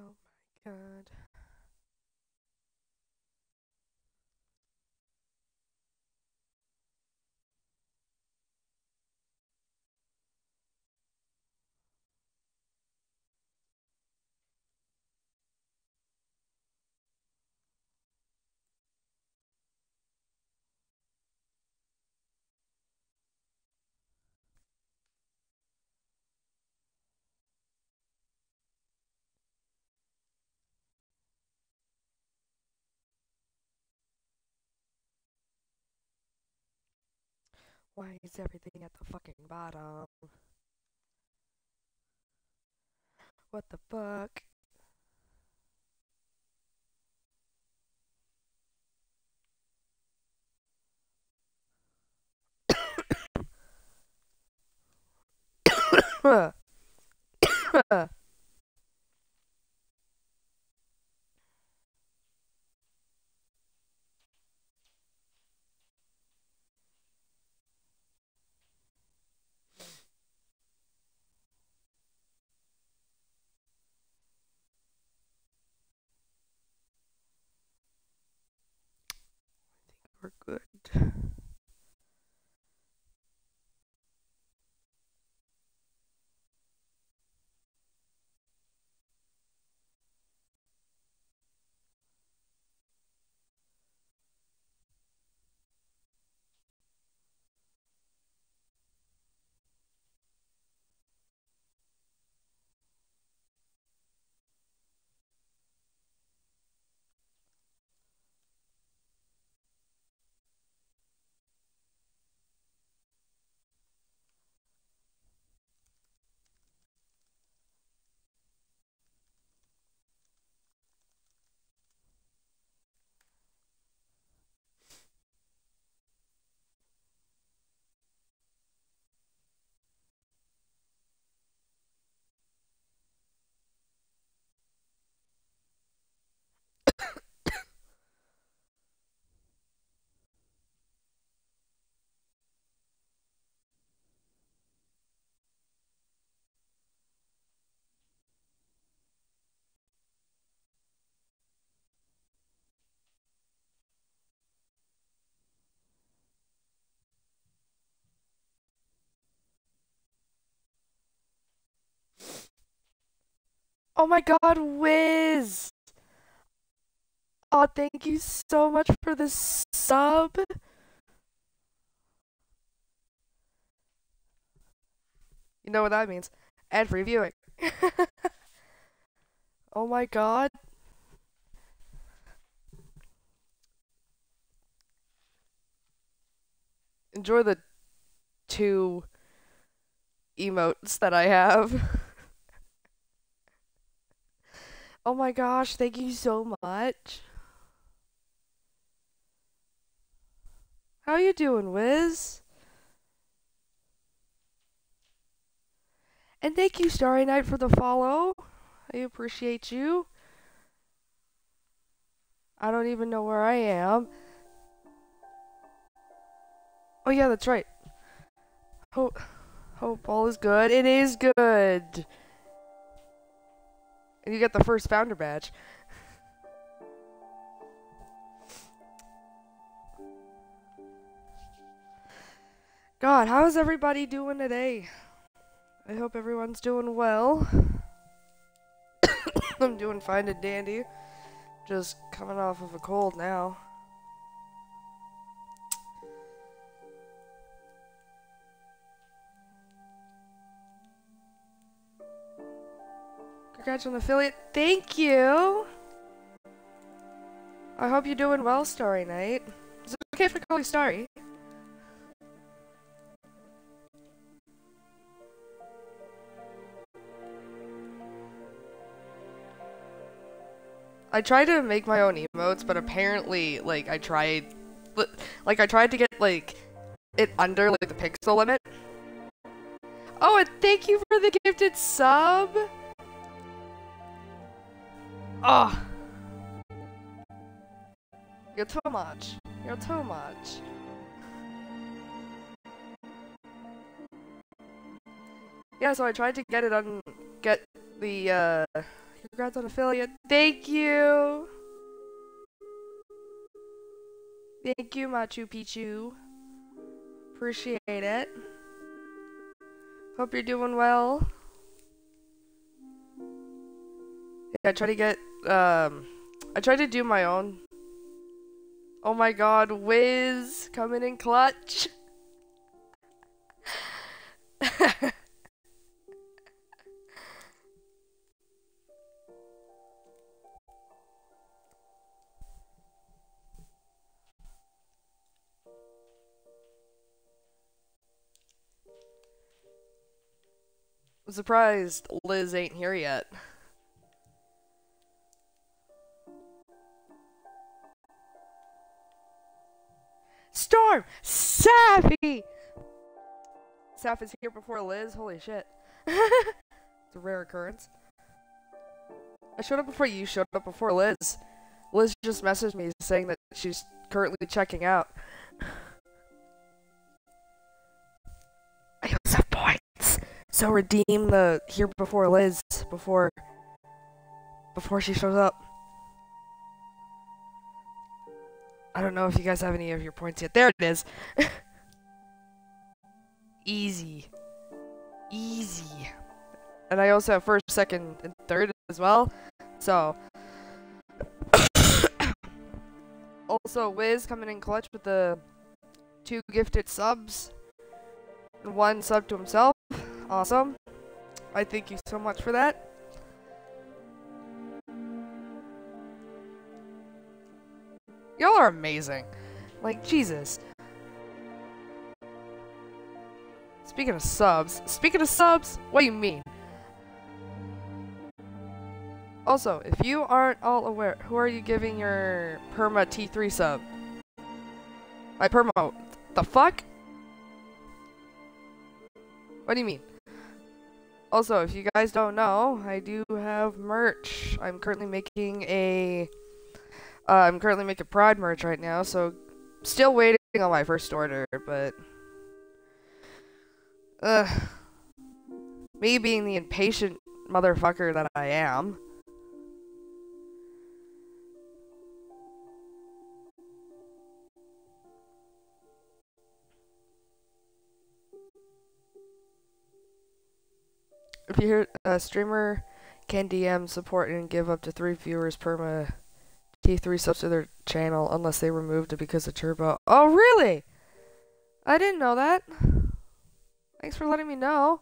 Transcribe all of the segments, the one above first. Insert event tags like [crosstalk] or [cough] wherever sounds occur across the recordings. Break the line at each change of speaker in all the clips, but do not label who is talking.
Oh my god. Why is everything at the fucking bottom? What the fuck? We're good. Oh my god, Wiz! Oh, thank you so much for the sub. You know what that means. And free viewing. [laughs] oh my god. Enjoy the two emotes that I have. [laughs] oh my gosh, thank you so much. How you doing, Wiz? And thank you, Starry Night, for the follow. I appreciate you. I don't even know where I am. Oh yeah, that's right. Hope, hope all is good. It is good. And you get the first founder badge. God, how is everybody doing today? I hope everyone's doing well. [coughs] I'm doing fine and dandy. Just coming off of a cold now. Congrats on the affiliate. Thank you. I hope you're doing well, Starry Night. Is it okay if I call you Starry? I tried to make my own emotes, but apparently, like, I tried, like, I tried to get, like, it under, like, the pixel limit. Oh, and thank you for the gifted sub! Oh! You're too much. You're too much. Yeah, so I tried to get it on, get the, uh, Congrats on affiliate. Thank you. Thank you, Machu Picchu. Appreciate it. Hope you're doing well. Yeah, try to get, um, I tried to do my own. Oh my god, Wiz coming in clutch. [laughs] I'm surprised Liz ain't here yet. Storm! Sappy! Saf is here before Liz? Holy shit. [laughs] it's a rare occurrence. I showed up before you showed up before Liz. Liz just messaged me saying that she's currently checking out. I also have points. So redeem the here before Liz before before she shows up. I don't know if you guys have any of your points yet. There it is. [laughs] Easy. Easy. And I also have first, second, and third as well. So. [coughs] also, Wiz coming in clutch with the two gifted subs. One sub to himself. Awesome. I thank you so much for that. Y'all are amazing. Like, Jesus. Speaking of subs, speaking of subs, what do you mean? Also, if you aren't all aware, who are you giving your perma T3 sub? My perma, the fuck? What do you mean? Also, if you guys don't know, I do have merch. I'm currently making a uh, I'm currently making Pride merch right now, so still waiting on my first order, but... Me being the impatient motherfucker that I am... If you hear a streamer can DM support and give up to three viewers per T3 subs to their channel unless they removed it because of turbo. Oh, really? I didn't know that. Thanks for letting me know.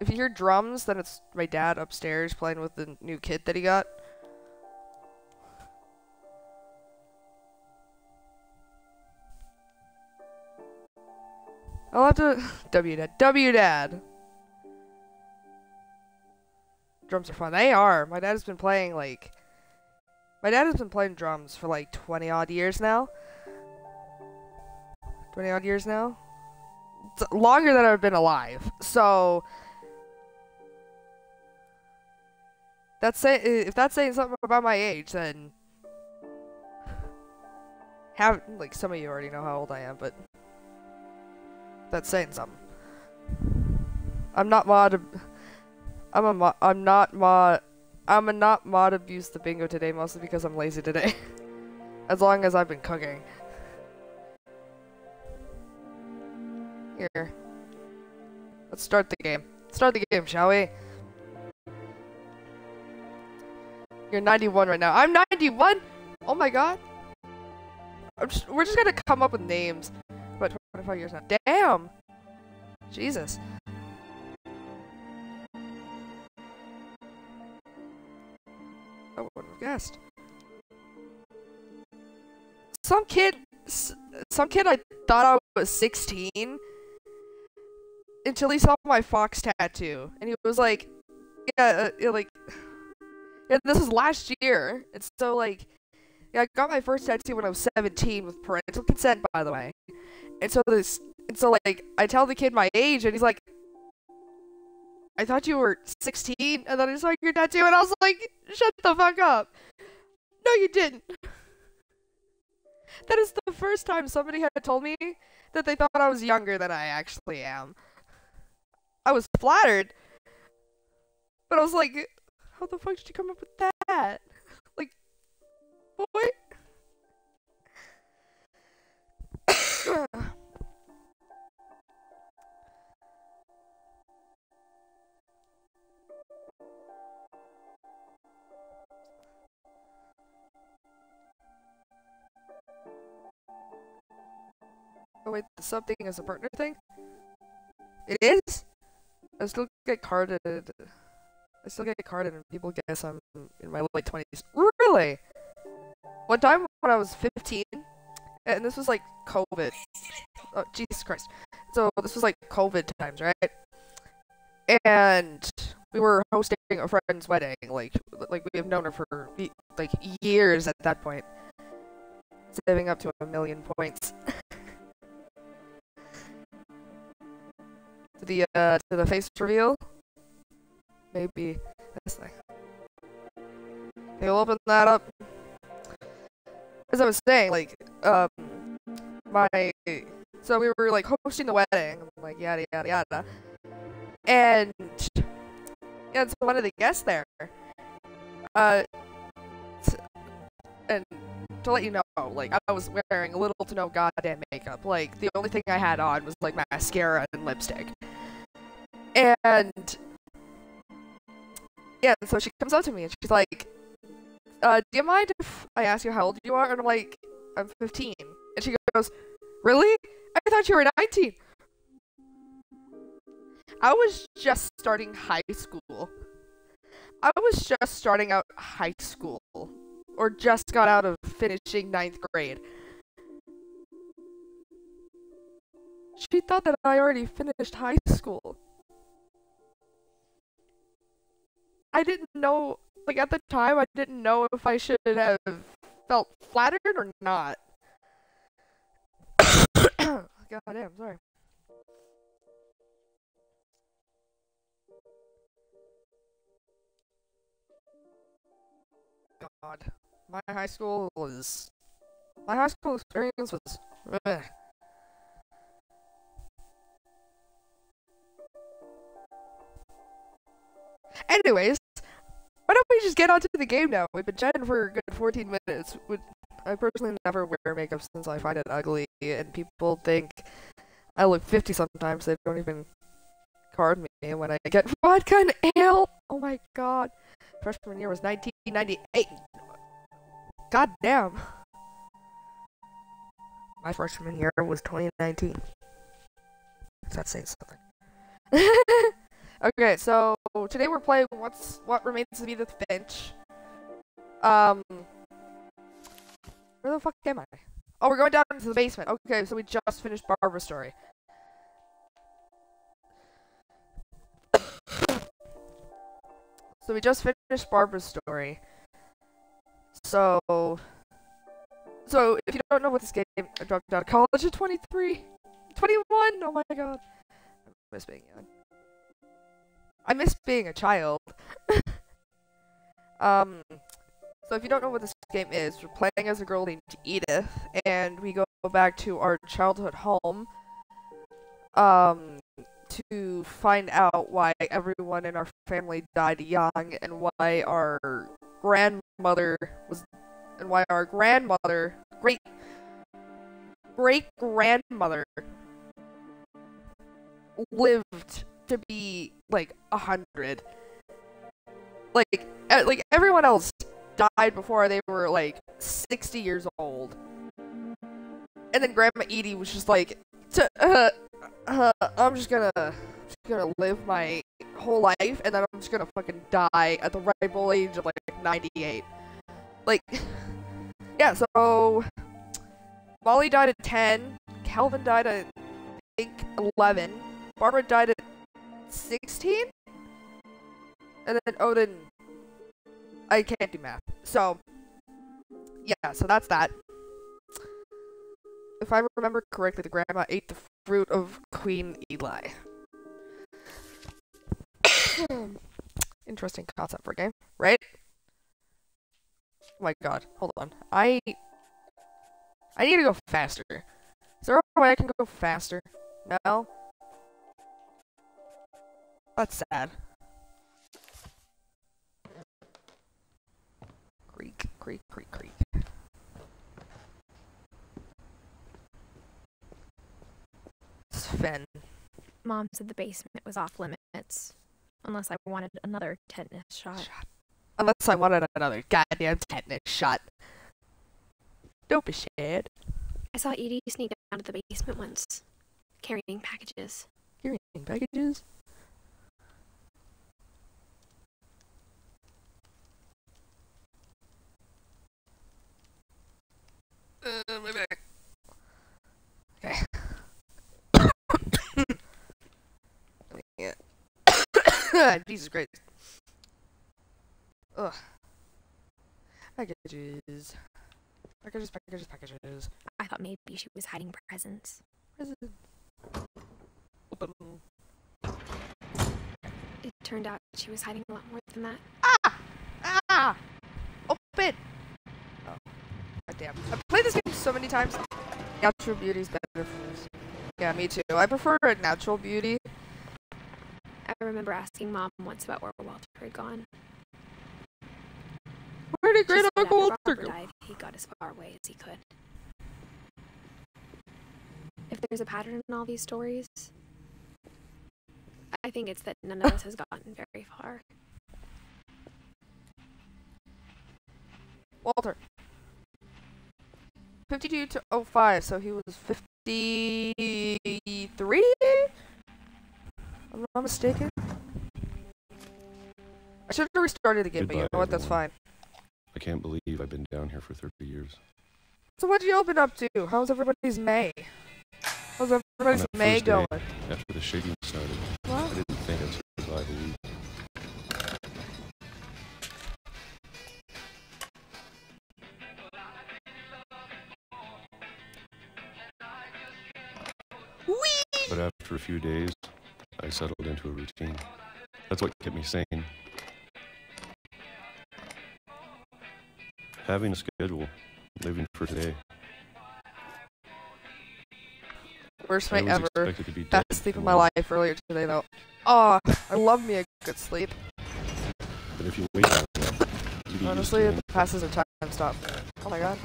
If you hear drums, then it's my dad upstairs playing with the new kit that he got. I'll have to... [laughs] W dad. W dad. Drums are fun. They are. My dad has been playing like my dad has been playing drums for like 20 odd years now. 20 odd years now. It's longer than I've been alive. So that's say if that's saying something about my age, then have like some of you already know how old I am, but that's saying something. I'm not mod. I'm a mo I'm not mod. I'm a not mod abuse the bingo today, mostly because I'm lazy today. [laughs] as long as I've been cooking. Here. Let's start the game. Start the game, shall we? You're 91 right now. I'm 91? Oh my god. Just, we're just gonna come up with names. About 25 years now. Damn! Jesus. Guessed. Some kid, some kid I thought I was 16 until he saw my fox tattoo, and he was like, yeah, uh, like, yeah, this was last year, and so like, yeah, I got my first tattoo when I was 17 with parental consent, by the way, and so this, and so like, I tell the kid my age, and he's like, I thought you were 16, and then I saw your tattoo, and I was like, shut the fuck up. No, you didn't. That is the first time somebody had told me that they thought I was younger than I actually am. I was flattered, but I was like, how the fuck did you come up with that? Like, boy. Oh wait, the something is a partner thing? It is? I still get carded. I still get carded and people guess I'm in my late 20s. Really? One time when I was 15, and this was like COVID. Oh, Jesus Christ. So this was like COVID times, right? And we were hosting a friend's wedding. Like, like we have known her for like years at that point. Saving up to a million points. [laughs] to the uh, to the face reveal. Maybe this thing. We'll open that up. As I was saying, like, um, my so we were like hosting the wedding, like yada yada yada, and yeah, so one of the guests there, uh, and to let you know, like I was wearing little to no goddamn makeup. Like the only thing I had on was like mascara and lipstick. And yeah, so she comes up to me and she's like, uh, do you mind if I ask you how old you are? And I'm like, I'm 15. And she goes, really? I thought you were 19. I was just starting high school. I was just starting out high school. Or just got out of finishing ninth grade. She thought that I already finished high school. I didn't know, like at the time, I didn't know if I should have felt flattered or not. [coughs] God damn, sorry. God. My high school was... My high school experience was... Anyways, why don't we just get onto the game now? We've been chatting for a good 14 minutes. I personally never wear makeup since I find it ugly, and people think I look 50 sometimes. They don't even card me when I get [laughs] vodka and ale. Oh my god. Freshman year was 1998. God damn. My freshman year was 2019. Is that saying something? [laughs] Okay, so today we're playing what's what remains to be the Finch. Um, where the fuck am I? Oh, we're going down into the basement. Okay, so we just finished Barbara's story. [coughs] so we just finished Barbara's story. So, so if you don't know what this game, I dropped out of college at 23, 21. Oh my god, I miss being young. I miss being a child. [laughs] um, so if you don't know what this game is, we're playing as a girl named Edith, and we go back to our childhood home, um, to find out why everyone in our family died young, and why our grandmother was, and why our grandmother, great, great grandmother, lived to be like a hundred. Like, like everyone else died before they were like 60 years old. And then Grandma Edie was just like, uh, uh, I'm just gonna, just gonna live my whole life, and then I'm just gonna fucking die at the ripe old age of like 98. Like, [laughs] yeah. So Molly died at 10. Calvin died at I think 11. Barbara died at 16? And then, Odin. I can't do math. So, yeah, so that's that. If I remember correctly, the grandma ate the fruit of Queen Eli. [coughs] Interesting concept for a game, right? Oh my god, hold on. I... I need to go faster. Is there a way I can go faster? No? That's sad. Creek, creek, creek, creek. Sven.
Mom said the basement was off limits. Unless I wanted another tetanus shot.
Shot. Unless I wanted another goddamn tetanus shot. Don't be scared.
I saw Edie sneak down to the basement once, carrying packages.
Carrying packages. Uh, my back. Okay. yeah. [laughs] Jesus Christ. Ugh. Packages. Packages, packages, packages.
I thought maybe she was hiding presents.
Present. Open.
It turned out she was hiding a lot more than that.
Ah! Ah! Open! Oh. God damn. I've played this game so many times. Natural beauty's better for this. Yeah, me too. I prefer a natural beauty.
I remember asking Mom once about where Walter had gone.
Where did Great Uncle Walter go?
died, he got as far away as he could. If there's a pattern in all these stories, I think it's that none of us has gotten very far.
Walter. 52 to 05, so he was 53? I'm not mistaken. I should have restarted the game, but you know what? That's fine.
I can't believe I've been down here for 30 years.
So what'd you open up to? How's everybody's May? How's everybody's May going?
After the shaking started,
Well,
I didn't think I'd survive a week.
whee!
But after a few days, I settled into a routine. That's what kept me sane. Having a schedule, living for today.
Worst night ever.
expected to be dead
Best sleep of my life earlier today, though. Oh, I love me a good sleep.
But if you wait long you get used
Honestly, it. passes a time stop. Oh my god.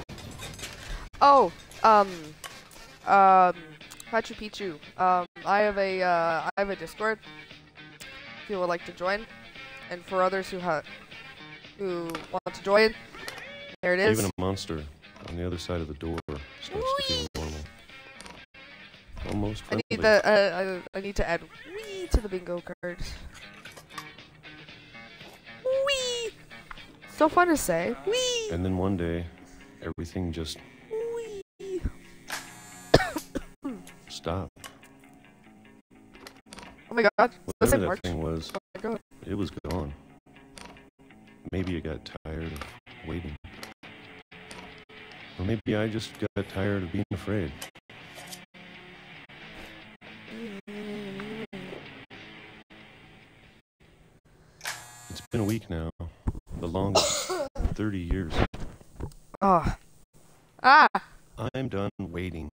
Oh, um, um, Picchu. Um, I have a, uh, I have a Discord. If you would like to join, and for others who have, who want to join, there it is.
Even a monster on the other side of the door starts to feel normal. Almost
I need the, uh, I, I need to add wee to the bingo cards. Wee. So fun to say. Wee.
And then one day, everything just
Oh my god.
Whatever that
March.
thing was,
Oh my god.
it was gone. Maybe I got tired of waiting. Or maybe I just got tired of being afraid. It's been a week now. The longest. [coughs] 30 years.
Oh. Ah.
I'm done waiting.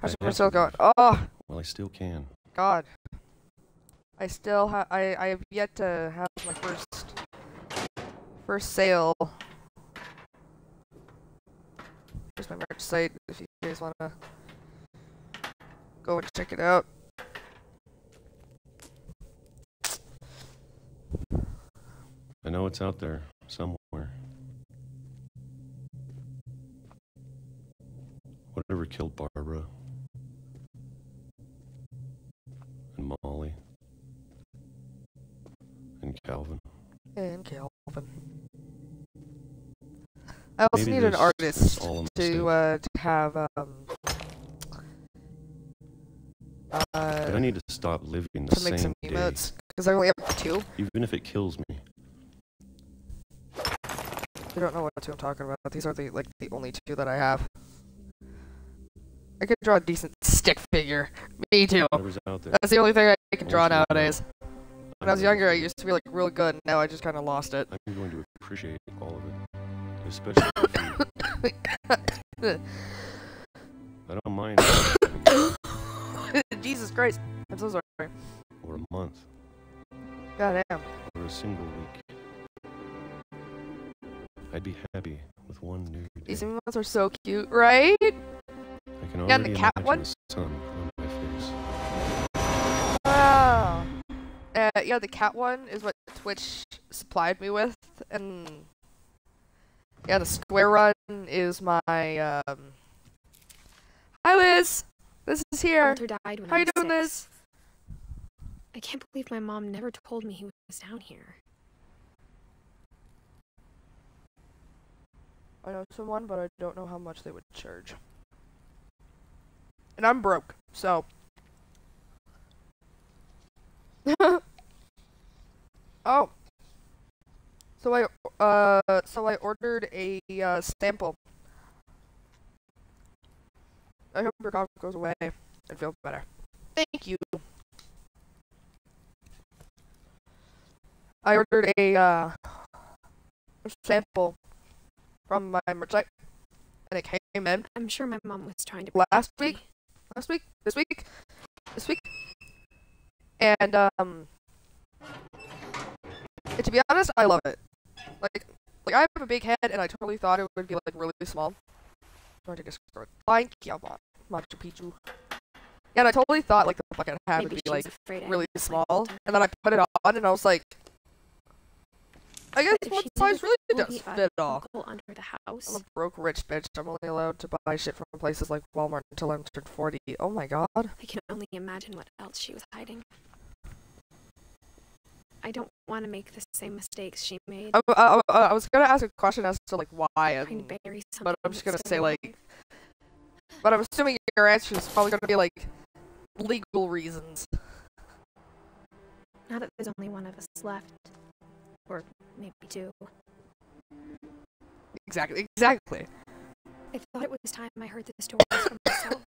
How's it still going? Oh
Well, I still can.
god. I still have I I have yet to have my first first sale. Here's my merch site if you guys wanna go and check it out.
I know it's out there somewhere. Whatever killed Barbara Molly and Calvin.
And Calvin. I also
Maybe
need an artist
is all a mistake.
to uh to have um
But I
uh
need to stop living the
to make some
same
emotes because I only have two.
even if it kills me.
I don't know what two I'm talking about. These are the like the only two that I have. I could draw a decent stick figure. Me too.
Whatever's out there.
That's the only thing I can draw
Once in a while,
nowadays. When I was younger, I used to be like real good. Now I just kind of lost it.
I'm going to appreciate all of it, especially. [laughs] I don't mind. [coughs]
Jesus Christ! I'm so sorry.
or a month,
Goddamn.
or a single week. I'd be happy with one new day.
These emotes are so cute, right?
I can
Yeah, and the cat
imagine
one?
the sun on my face.
Wow. Uh, yeah, the cat one is what Twitch supplied me with, and yeah, the square run is my um. Hi, Liz. This is here.
Walter died when
How
I
you doing,
six.
Liz?
I can't believe my mom never told me he was down here.
I know someone, but I don't know how much they would charge. And I'm broke, so. [laughs] oh. So I uh so I ordered a uh, sample. I hope your cough goes away and feel better. Thank you. I ordered a uh sample from my merch site, and it came in
I'm sure my mom was trying to
last week, last week, this week, this week, and um, and to be honest, I love it. Like, like I have a big head, and I totally thought it would be like really small. Trying to describe. Flying Kiamat, Machu Picchu. Yeah, and I totally thought like the bucket hat would be like
was afraid I
really small, and then I put it on, and I was like, I guess
she
size really does fit all.
Under the house.
I'm a broke rich bitch. I'm only allowed to buy shit from places like Walmart until I'm turned 40. Oh my god.
I can only imagine what else she was hiding. I don't want to make the same mistakes she made.
I, I, I, I was gonna ask a question as to like why, and, but I'm just gonna say like, but I'm assuming your answer is probably gonna be like legal reasons.
Now that there's only one of us left, or maybe two,
Exactly, exactly.
I thought it was time I heard the stories for myself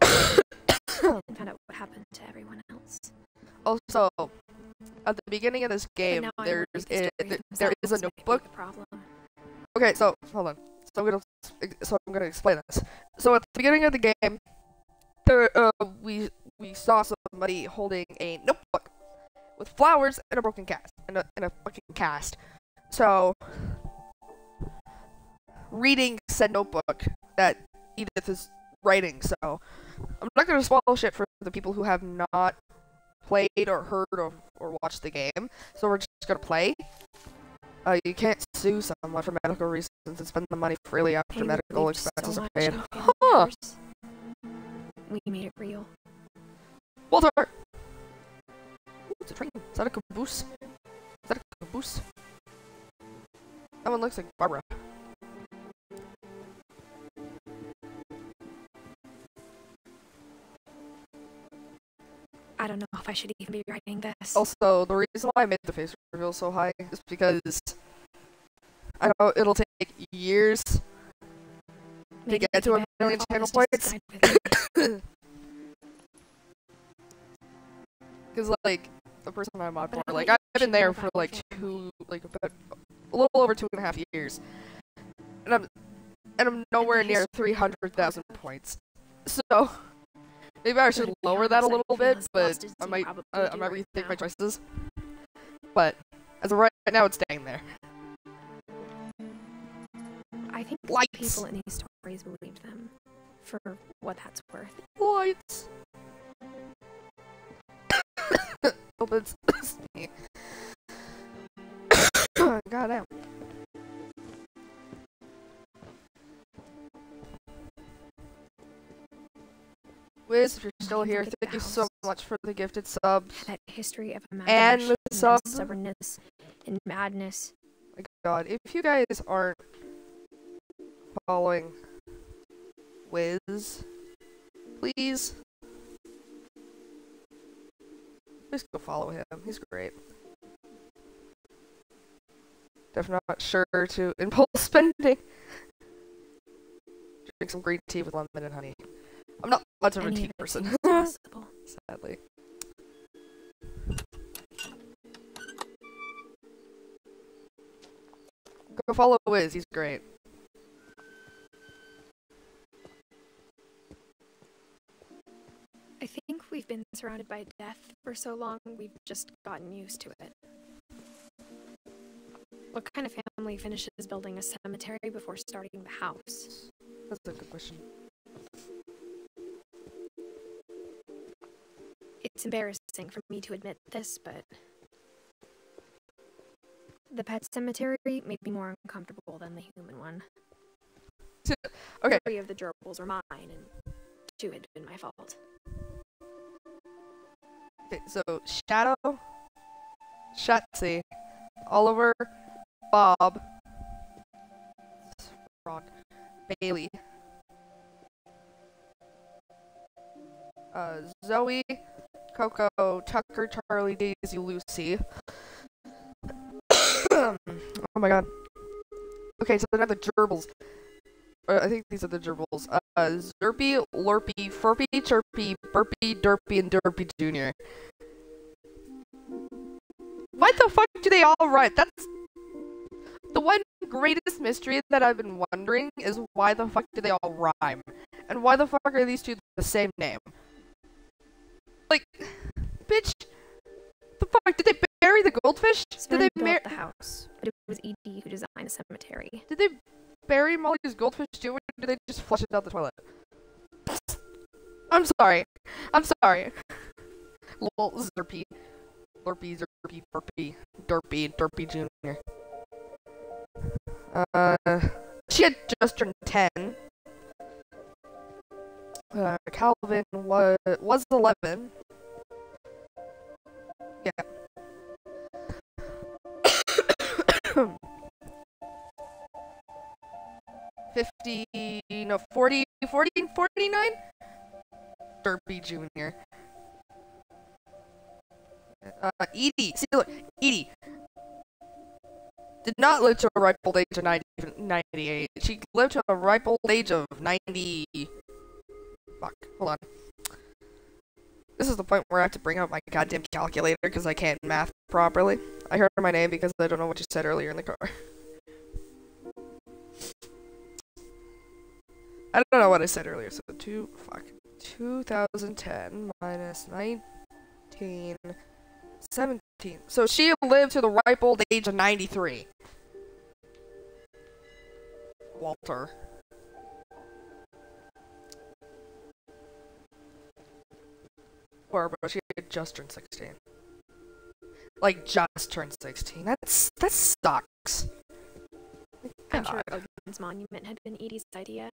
[coughs] and found out what happened to everyone else.
Also, at the beginning of this game, there's
worry the
it,
stories
th- there is a notebook.
problem.
Okay, so hold on. So I'm gonna so I'm gonna explain this. So at the beginning of the game, there uh, we we saw somebody holding a notebook with flowers and a broken cast and a, and a fucking cast. So reading said notebook that Edith is writing. So I'm not gonna spoil shit for the people who have not played or heard or, or watched the game. So we're just gonna play. Uh, you can't sue someone for medical reasons and spend the money freely after
Hey,
medical
believed so
expenses are paid. Huh.
We made it real.
Walter! It's a train. Is that a caboose? Is that a caboose? That one looks like Barbara.
I don't know if I should even be writing this.
Also, the reason why I made the face reveal so high is because I know it'll take years to get to a million channel points.
side with me.
Because, like, the person I'm on for, like, I've been there for, like, two, like, about a little over two and a half years. And I'm, and I'm nowhere near 300,000 points. So, maybe I should lower that a little bit, but I might, uh, I might rethink my choices. But, as of right now, it's staying there.
I think
Lights.
people in these stories believed them for what that's worth.
Lights! Hope it's me. Goddamn. Wiz, if you're still here, thank you so much for the gifted subs.
That history of
And the sub.
and stubbornness and madness.
Oh my god, if you guys aren't following Wiz, please, please go follow him. He's great. Definitely not sure to [laughs] impulse spending. Drink some green tea with lemon and honey. I'm not much of a tea person, [laughs] sadly. Go follow Wiz, he's great.
I think been surrounded by death for so long, we've just gotten used to it. What kind of family finishes building a cemetery before starting the house?
That's a good question.
It's embarrassing for me to admit this, but the pet cemetery may be more uncomfortable than the human one.
Okay.
Three of the gerbils were mine, and two had been my fault.
Okay, so Shadow, Shatsy, Oliver, Bob, Frog, Bailey, uh, Zoe, Coco, Tucker, Charlie, Daisy, Lucy. [coughs] oh my god. Okay, so then I have the gerbils. Uh, I think these are the gerbils. Uh, Zerpy, Lurpy, Furpy, Chirpy, Burpy, Derpy, and Derpy Jr. Why the fuck do they all rhyme? That's the one greatest mystery that I've been wondering is why the fuck do they all rhyme? And why the fuck are these two the same name? Like, bitch, the fuck did they bury the goldfish? Did they bury
the house, but it was Ed who designed the cemetery.
did they bury Molly's goldfish do or did they just flush it down the toilet? I'm sorry. I'm sorry. Lol, Zerpy. Lurpy, Zerpy, Burpy, Derpy, Derpy Jr. Uh, she had just turned 10. Uh, Calvin was, was 11. Yeah. Fifty, no, 40, 40, 49? Derpy Jr. Uh, Edie, see, look, Edie did not live to a ripe old age of 90, 98. She lived to a ripe old age of 90. Fuck, hold on. This is the point where I have to bring out my goddamn calculator because I can't math properly. I heard my name because I don't know what you said earlier in the car. [laughs] I don't know what I said earlier, so two, fuck. 2010 minus 19, 17. So she lived to the ripe old age of 93. Walter. Or, but she had just turned 16. Like, just turned 16. That's, that sucks.
I'm sure
God.
Odin's monument had been Edie's idea.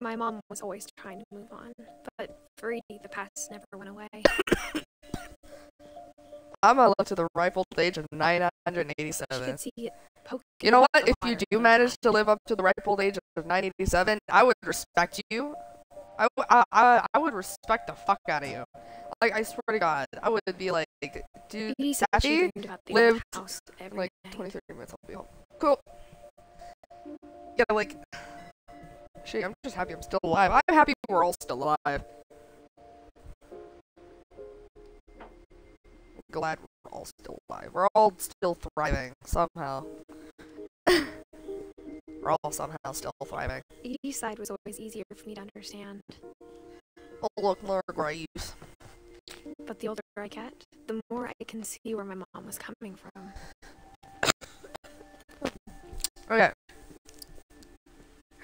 My mom was always trying to move on, but for Edie, the past never went away. [coughs]
I'm gonna to the ripe old age of
She
987.
could see
You know what? If you do manage to live up to the ripe old age of 987, I would respect you. I I I would respect the fuck out of you. Like, I swear to God, I would be like, dude,
Edie said she
Sappy
about the
lived, like
night.
20, 30 minutes, I'll be home. Cool. Yeah, like, shit, I'm just happy I'm still alive. I'm happy we're all still alive. glad we're all still alive. We're all still thriving, somehow. [laughs] we're all somehow still thriving.
Edie's side was always easier for me to understand,
Oh, look, more graves.
but the older I get, the more I can see where my mom was coming from. [coughs]
Okay,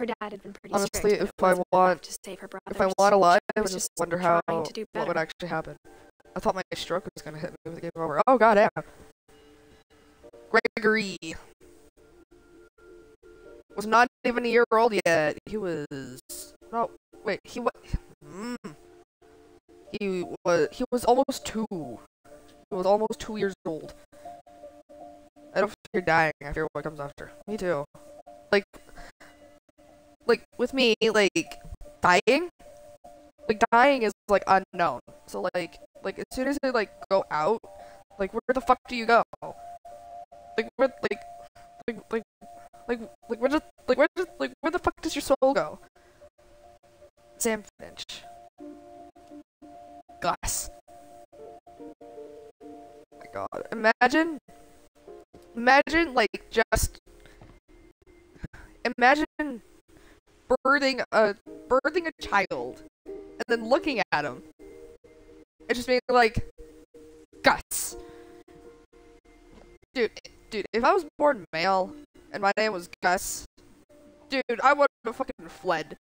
Her dad had been pretty
Honestly,
strict,
if I want-
to save her brothers.
if I want to lie, I would
was
just wonder how
to do
what would actually happen. I thought my stroke was gonna hit me with the game over. Oh god, damn. Gregory was not even a year old yet. He was no wait. He was. Mm, he was. He was almost two. He was almost two years old. I don't fear dying. I fear what comes after. Me too. Like, with me, like dying like dying is like unknown. So like like as soon as you like go out, like where the fuck do you go? Like where like like like like like where just like where just like where the fuck does your soul go? Sam Finch. Glass. my god. Imagine imagine like just imagine birthing a birthing a child and then looking at him and just being like, Gus. Dude, dude, if I was born male and my name was Gus, dude, I would have fucking fled.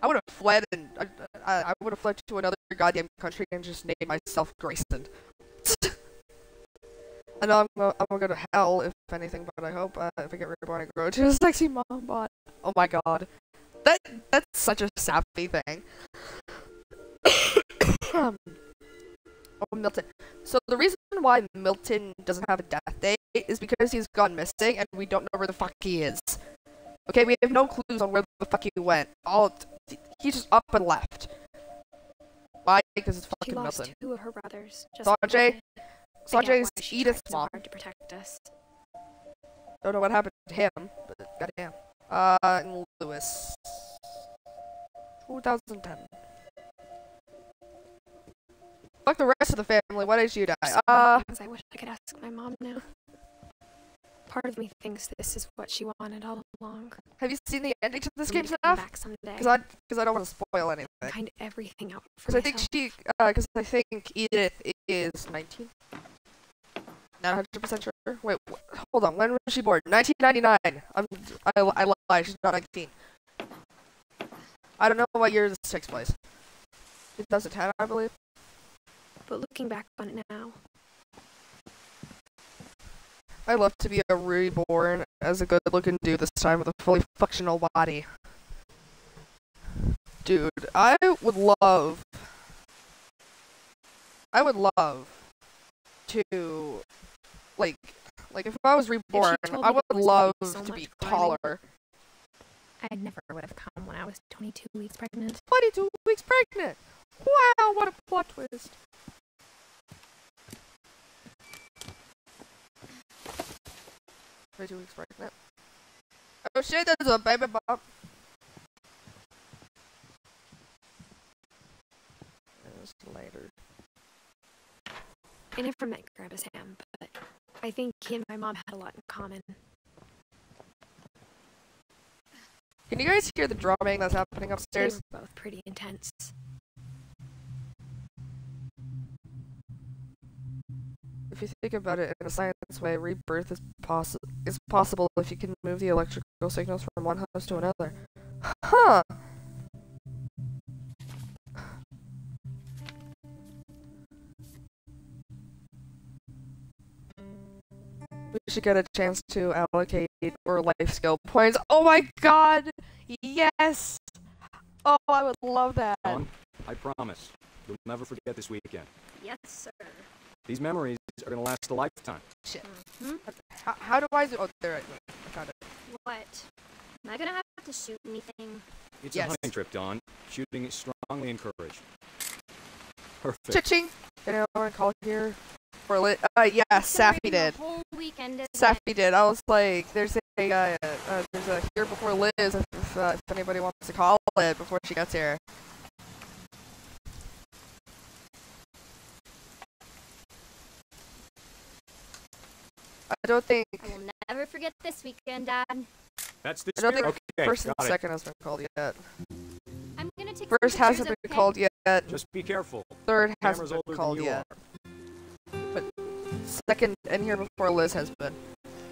I would have fled and I, I, I would have fled to another goddamn country and just named myself Grayson. [laughs] I know I'm gonna, I'm gonna go to hell if anything, but I hope uh, if I get reborn, I grow to a sexy mom bot. Oh my god, that that's such a sappy thing. [coughs] um, oh, Milton. So the reason why Milton doesn't have a death date is because he's gone missing and we don't know where the fuck he is. Okay, we have no clues on where the fuck he went. All he's just up and left. Why? Because it's
She
fucking
lost
Milton.
two of her brothers. Just
Sanjay?
like I get
Sanjay's Edith's
so
mom.
to protect us.
Don't know what happened to him, but goddamn. Uh, and Lewis. 2010. Fuck the rest of the family. Why did you die?
So
Uh,
things I wish I could ask my mom now. Part of me thinks this is what she wanted all along.
have you seen the ending to this game
to come
enough?
back someday.
Because I, because I don't want to spoil anything.
find everything out
Because I think she, uh, because I think Edith is 19. Not 100% sure. Wait, hold on. When was she born? 1999. I'm, I, I lied. She's not 19. I don't know what year this takes place. 2010, I believe.
But looking back on it now,
I love to be a reborn as a good-looking dude this time with a fully functional body. Dude, I would love. I would love to, like, like if I was reborn, I would
it was gonna
love
so
to be taller.
I never would have come when I was 22 weeks pregnant.
22 weeks pregnant. Wow, what a plot twist. Twenty-two weeks pregnant. Oh shit, there's a baby bump. Later.
I never met Grandpa Sam, I think he and my mom had a lot in common.
Can you guys hear the drumming that's happening upstairs?
They were both pretty intense.
If you think about it in a science way, rebirth is possi- is possible if you can move the electrical signals from one house to another. Huh. We should get a chance to allocate or life skill points. Oh my god! Yes! Oh, I would love that.
Dawn, I promise. You'll never forget this weekend.
Yes, sir.
These memories are gonna last a lifetime.
Shit.
Hmm?
How, how do I do? Oh, there. I found it.
What? Am I gonna have to shoot anything?
It's
Yes.
a hunting trip, Dawn. Shooting is strongly encouraged. Perfect.
Cha-ching! Did anyone call here? For lit? Uh, yeah,
It's gonna
Safi did.
The whole weekend. isn't it?
Safi did. I was like, there's a, uh, uh, there's a here before Liz. If, uh, if anybody wants to call it before she gets here. I don't think
I will never forget this weekend, Dad.
That's the
I don't think.
Okay,
first and
got it.
second has been called yet.
I'm gonna take
First hasn't been
okay?
called yet.
Just be careful.
Third hasn't been called yet.
are.
But second in here before Liz has been.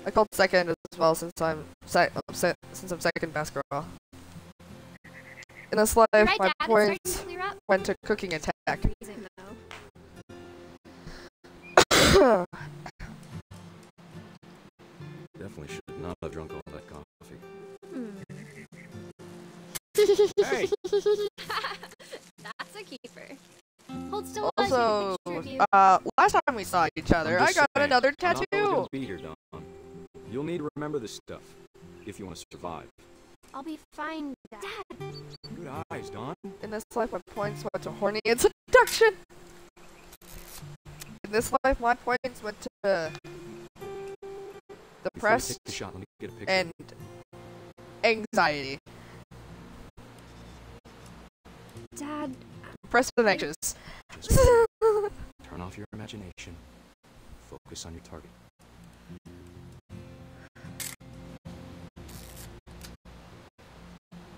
I called second as well since I'm se- um, since I'm second best girl. In this life,
You're right,
my
Dad.
Points
to
went to cooking attack. tech.
Definitely should not have drunk all that coffee.
Hmm. [laughs]
Hey! [laughs]
That's a keeper. Hold still while I
also,
you.
uh, last time we saw each other,
I'm
I
just
got
saying,
another
I'm not
tattoo.
gonna be here, Dawn. You'll need to remember this stuff if you want to survive.
I'll be fine, Dad.
Good eyes, Dawn.
In this life, my points went to horny and seduction. In this life, my points went to
Before
depressed
the shot, let me get a picture.
and anxiety.
Dad,
rest of the
matches. turn off your imagination. Focus on your target.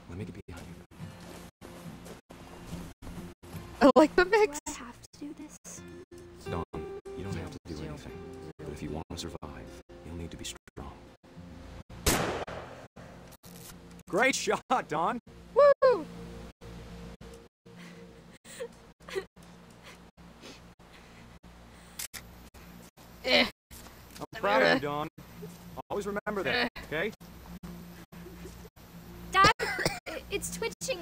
Let me get behind you.
I like the mix.
Do I have to do this? Dawn, you don't have to do anything.
But if you want to survive, you'll need to be strong. Great shot,
Dawn!
I'm proud Dawn. Always remember that, [laughs] okay?
Dad, it's twitching.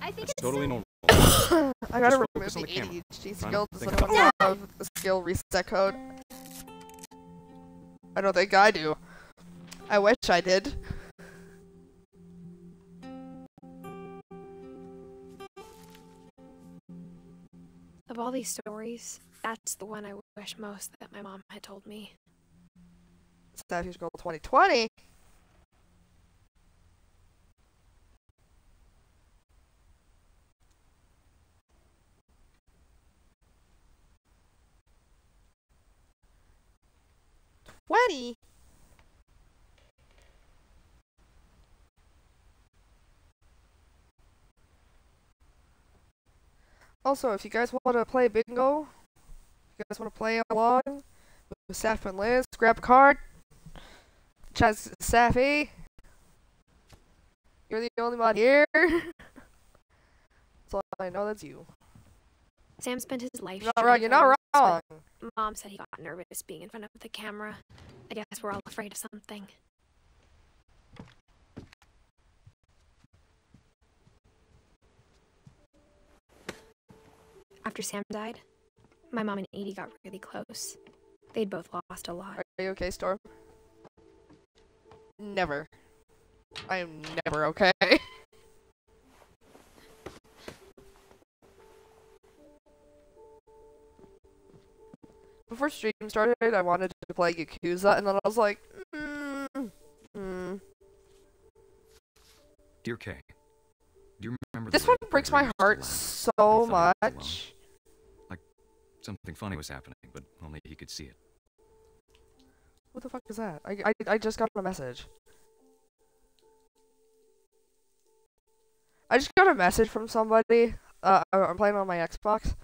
I think
That's
it's
totally normal. [coughs]
I gotta [coughs] remove the
on the.
ADHD
Trying to
skills
think
instead
about
the skill reset code. I don't think I do. I wish I did.
Of all these stories, that's the one I wish most that my mom had told me.
Statues Goal 2020. Twenty. Also, if you guys want to play bingo, you guys want to play along with Seth and Liz, grab a card. Chaz Safi. You're the only one here. [laughs] That's all I know, that's you.
Sam spent his life.
You're not wrong, you're not wrong.
Mom said he got nervous being in front of the camera. I guess we're all afraid of something. After Sam died, my mom and Edie got really close. They'd both lost a lot.
Are you okay, Storm? Never. I am never okay. [laughs] Before stream started, I wanted to play Yakuza, and then I was like, mm, mm.
Dear Kay, do you remember
this one breaks my heart
used to laugh?
so
much? thought he was alone.
much.
Something funny was happening, but only he could see it.
What the fuck is that? I, I, I just got a message. I just got a message from somebody. Uh, I- I'm playing on my Xbox,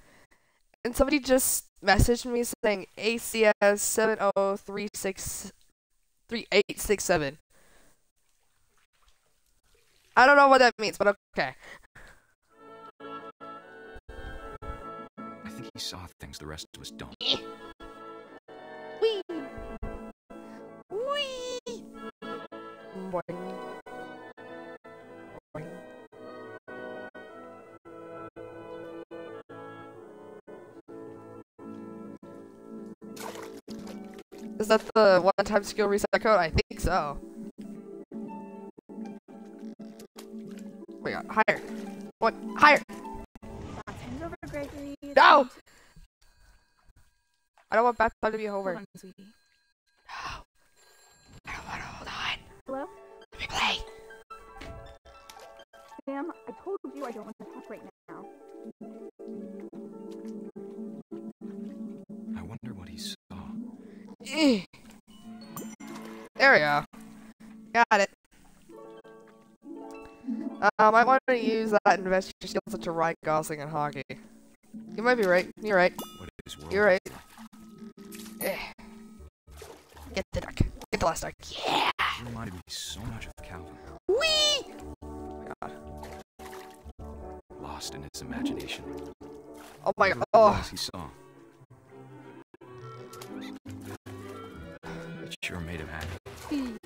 and somebody just messaged me saying ACS seven zero three six three eight six seven. I don't know what that means, but okay.
I think he saw things the rest of us don't.
Is that the one-time skill reset code? I think so. My god, higher. What? Higher!
Over, Gregory.
No! I don't want bath time to be over.
On.
No. I don't want to hold on.
Hello?
Let me play.
Sam, I told you I don't want to talk right now.
There we go. Got it. Um, I want to use that and invest your skills into Ryan Gosling and hockey. You might be right. You're right.
What
You're right. Eh. Get the duck. Get the last duck. Yeah!
You reminded me so much of Calvin,
Whee! Oh my god.
lost in his imagination.
Oh my god. Oh.
he saw. Sure made him happy.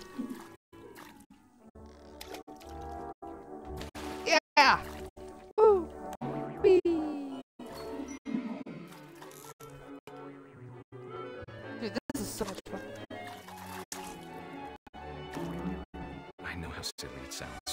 Yeah! Woo! Whee! Dude, this is so much fun.
I know how silly it sounds.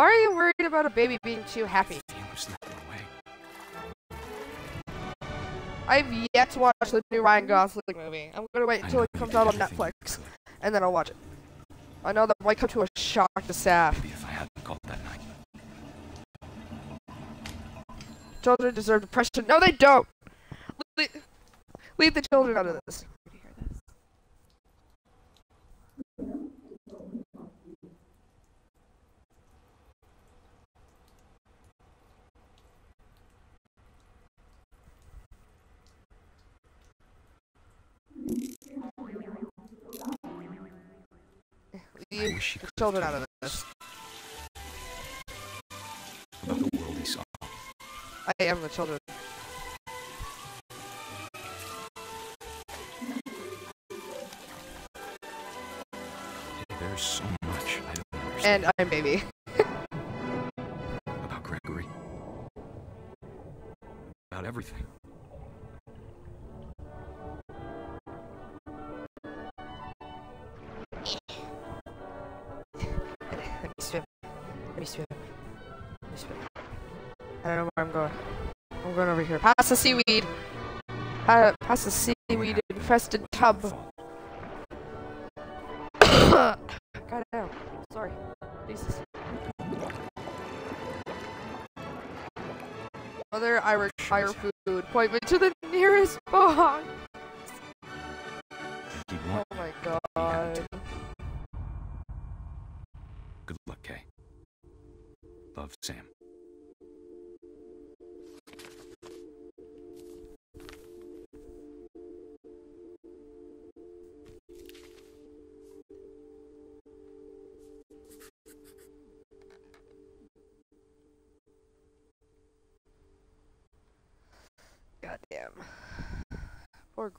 Why are you worried about a baby being too happy?
He was slipping away.
I've yet to watch the new Ryan Gosling movie. I'm gonna wait until it comes out on Netflix, and then I'll watch it. I know that might come to a shock to staff.
Maybe if I hadn't called that night.
Children deserve depression. No, they don't! Le- leave the children out of this.
Wish
the children out of this.
about the world he saw.
I am the children.
There's so much I don't understand
And I'm baby. [laughs]
about Gregory. About everything.
Past the seaweed. Past the seaweed infested tub. [coughs] God damn. Sorry. Jesus. Mother, I require food. Point me to the nearest box. Oh my god.
Good luck, Kay. Love, Sam.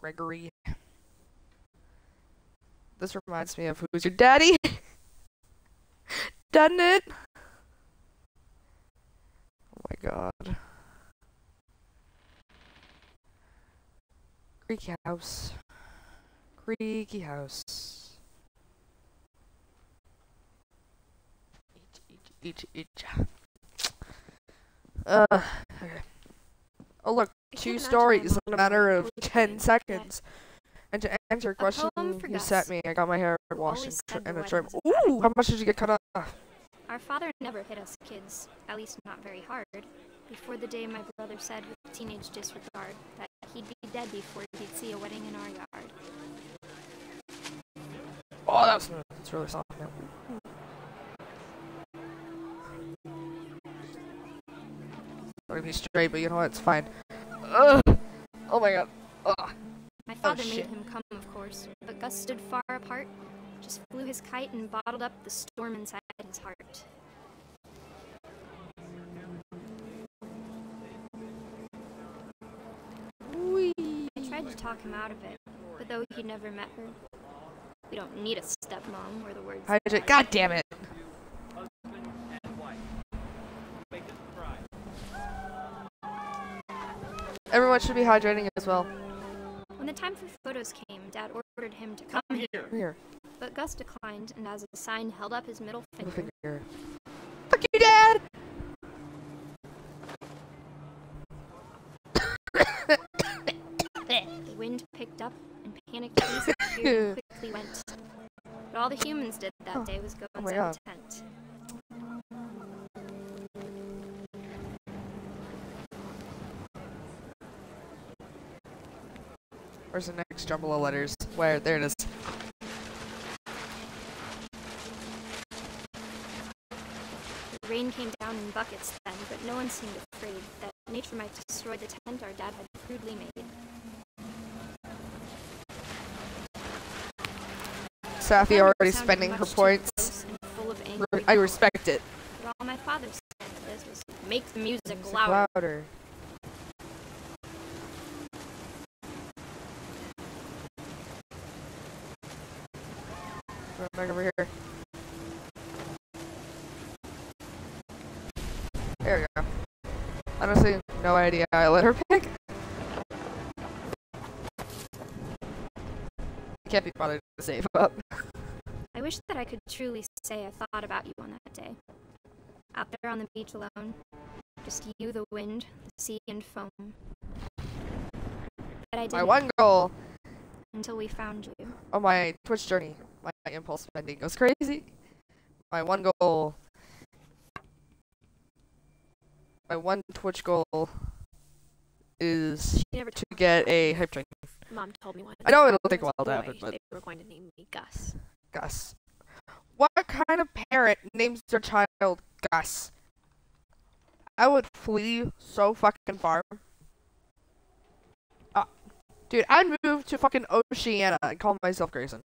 Gregory. This reminds me of who's your daddy? [laughs] Doesn't it? Oh my god. Creaky house. Creaky house. Each, each, each. Uh, okay. Oh look, two
can't imagine my
stories in a matter of 10 seconds. And to answer your
A
question you sent me, I got my hair washed and, and a trim. Ooh, how much did you get cut off?
Our father never hit us kids, at least not very hard. Before the day my brother said with teenage disregard that he'd be dead before he'd see a wedding in our yard.
Oh, that's that's really soft now. Not gonna be straight, but you know what? It's fine. Ugh. Oh my god. Ugh.
My oh, father
Oh,
made him come, of course, but Gus stood far apart, just flew his kite and bottled up the storm inside his heart.
Whee.
I tried to talk him out of it, but though he'd never met her, we don't need a stepmom were the words.
God damn it. Everyone should be hydrating as well.
When the time for photos came, Dad ordered him to come here,
Here,
but Gus declined and as a sign held up his middle finger.
finger. Fuck you, Dad.
The wind picked up and panicked [laughs] quickly went. But all the humans did that
Oh.
day was go
Oh
inside the tent.
Where's the next jumble of letters? Where? There it is.
The rain came down in buckets then, but no one seemed afraid that nature might destroy the tent our dad had crudely made.
Safi already spending her points.
full of
Re- I respect it.
But all my father said this was, make the music
Music
louder.
louder. Back over here. There we go. Honestly, no idea I let her [laughs] pick. I can't be bothered to save up.
I wish that I could truly say I thought about you on that day. Out there on the beach alone. Just you, the wind, the sea, and foam. But I didn't
one goal
until we found you.
on my Twitch journey, my impulse spending goes crazy. My one goal, my one Twitch goal is
never
to get a hype train.
Mom told me one.
I know it'll take a while to happen, but
they were going to name me Gus.
Gus. What kind of parent names their child Gus? I would flee so fucking far. Uh, dude, I'd move to fucking Oceania and call myself Grayson.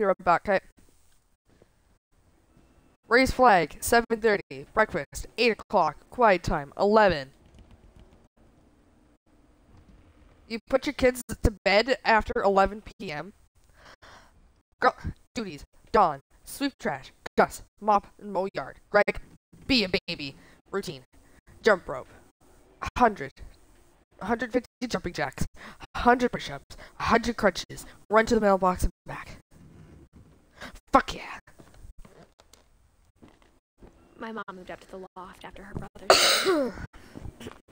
Be right back, okay? Raise flag, 7.30. Breakfast, 8 o'clock. Quiet time, 11. You put your kids to bed after 11 p.m. Duties, Dawn, sweep trash, Gus, mop and mow yard. Greg, be a baby. Routine, jump rope. 100. 150 jumping jacks, 100 push-ups, 100 crunches, run to the mailbox and back. Fuck yeah.
My mom moved up to the loft after her brother.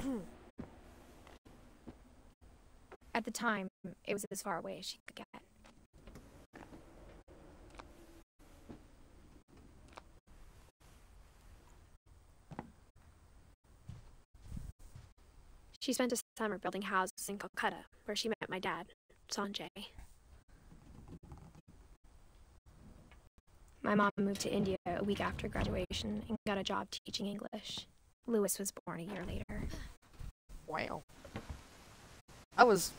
[coughs] At the time, it was as far away as she could get. She spent a summer building houses in Calcutta, where she met my dad, Sanjay. My mom moved to India a week after graduation and got a job teaching English. Lewis was born a year later.
Wow. I was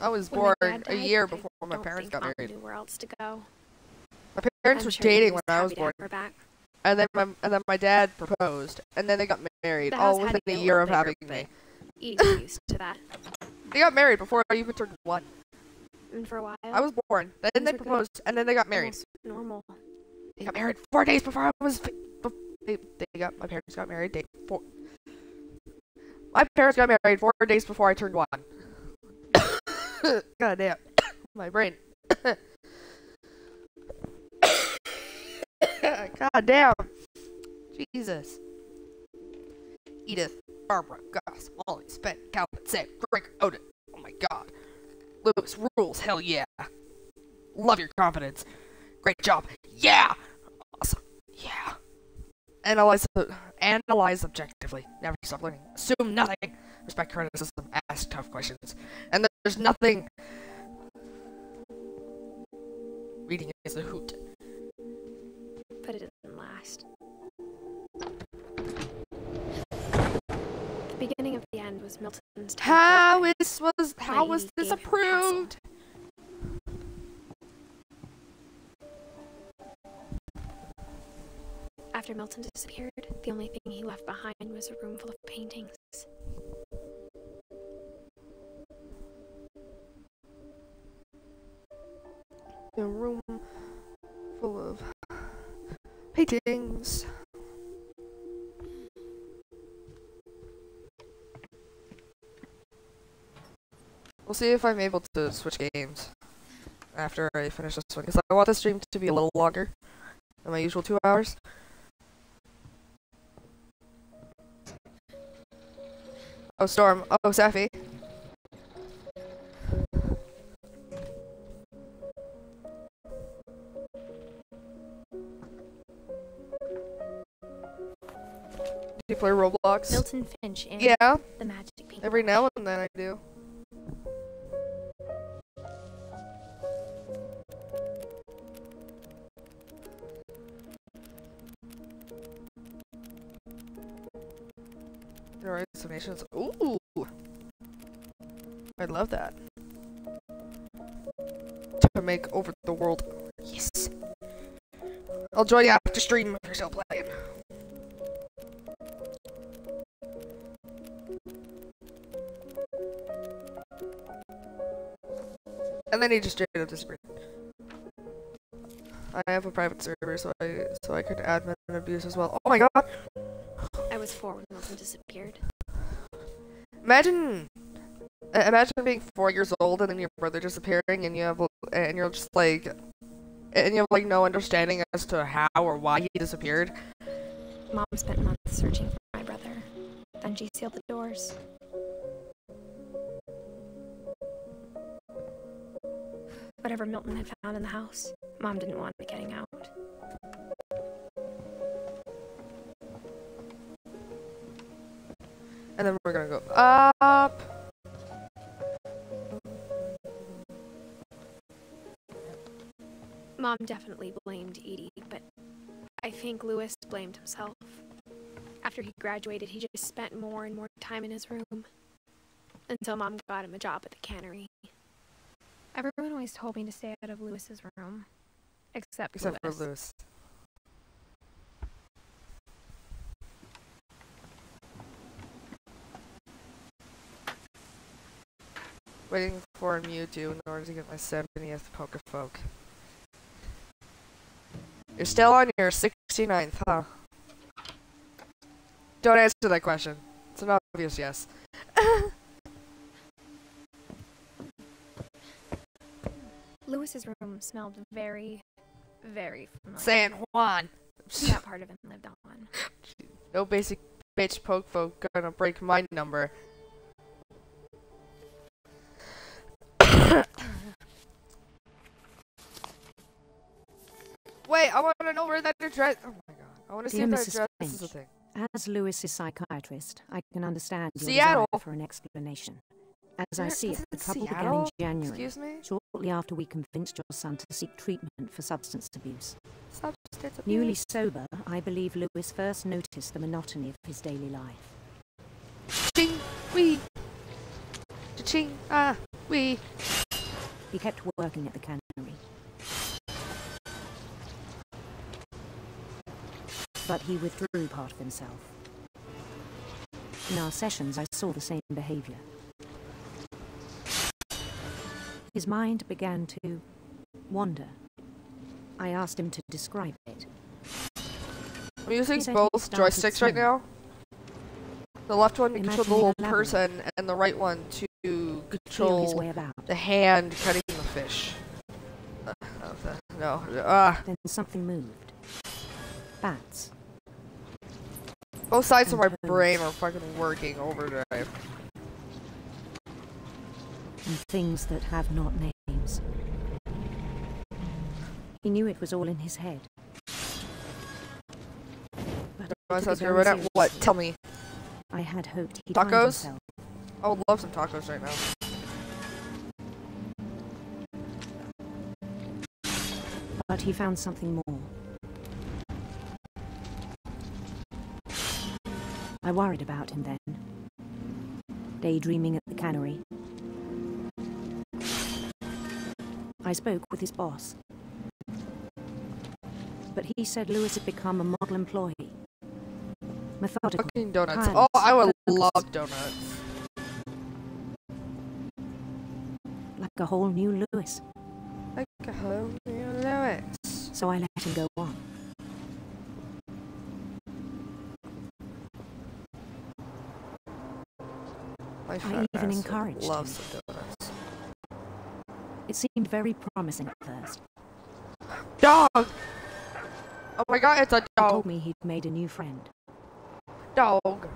I was
When
born a year
I
before my parents got married.
knew where else to go.
My parents
I'm
were
sure
dating when I was born,
back.
and then my and then my dad proposed, and then they got married,
The
all within a year of
bigger,
having me.
Used to that.
They got married before I even turned one.
And for a while,
I was born, then
Things
they
were good.
proposed, and then they got married.
almost normal.
They got married four days before I was. They, they got my parents got married. Day four. My parents got married four days before I turned one. [coughs] God damn, my brain. [coughs] God damn, Jesus. Edith, Barbara, Gus, Molly, Sven, Calvin, Sam, Greg, Odin. Oh my God. Lewis rules. Hell yeah. Love your confidence. Great job. Yeah. Awesome. Yeah. Analyze analyze objectively. Never stop learning. Assume nothing. Respect criticism. Ask tough questions. And there's nothing. Reading is a hoot.
but it didn't last. The beginning of the end was Milton's. 10th
How was how was this approved?
After Milton disappeared, the only thing he left behind was a room full of paintings.
A room full of paintings. We'll see if I'm able to switch games after I finish this one, because I want the stream to be a little longer than my usual two hours. Oh, Storm. Oh, Safi. Do you play Roblox?
Milton Finch and
Yeah,
the Magic Paint.
every now and then I do. Ooh! I love that. To make over the world. Yes! I'll join you after stream if you're still playing. And then he just straight up disappeared. I have a private server, so I so I could admin abuse as well. Oh my god!
I was four when Milton disappeared.
Imagine, uh, imagine being four years old and then your brother disappearing, and you have and you're just like, and you have like no understanding as to how or why he disappeared.
Mom spent months searching for my brother. Then she sealed the doors. Whatever Milton had found in the house, Mom didn't want it getting out.
And then we're gonna go up.
Mom definitely blamed Edie, but I think Lewis blamed himself. After he graduated, he just spent more and more time in his room. Until Mom got him a job at the cannery. Everyone always told me to stay out of Lewis's room. Except,
except
Lewis.
for Lewis. Waiting for Mewtwo in order to get my 70th Pokefolk. You're still on your 69th, huh? Don't answer that question. It's an obvious yes. [laughs]
Lewis's room smelled very, very familiar.
San Juan. [laughs]
that part of him lived on. [laughs]
No basic bitch poke Pokefolk gonna break my number. Wait, I want to know where that address. Oh my god, I want to see if that address is a
Finch,
thing.
As Lewis's psychiatrist, I can understand your
Seattle.
desire for an explanation. As I see it, the trouble began in January,
Excuse me.
shortly after we convinced your son to seek treatment for substance abuse.
Substance abuse.
Newly sober, I believe Lewis first noticed the monotony of his daily life.
Ching, wee. Ching, ah, wee.
He kept working at the cannery. But he withdrew part of himself. In our sessions, I saw the same behavior. His mind began to wander. I asked him to describe it.
I'm using both joysticks right now. The left one to control the
level.
person, and the right one to control
way about.
the hand cutting the fish. Uh, oh, no, ah,
Then something moved. Bats.
both sides of my brain are fucking working overdrive.
and things that have not names. He knew it was all in his head. But he
That
took
sounds
it
good. Right now, what? Tell me.
I had hoped he'd find
Tacos?
himself.
I would love some tacos right now.
But he found something more. I worried about him then. Daydreaming at the cannery. I spoke with his boss. But he said Lewis had become a model employee. Methodical.
Fucking donuts. Oh, I would love donuts.
Like a whole new Lewis.
Like a whole new Lewis.
So I let him go on.
My
I even encouraged
loves
him.
some donuts.
It seemed very promising at first.
Dog! Oh my god, it's a dog!
He
dog.
told me he'd made a new friend.
Dog.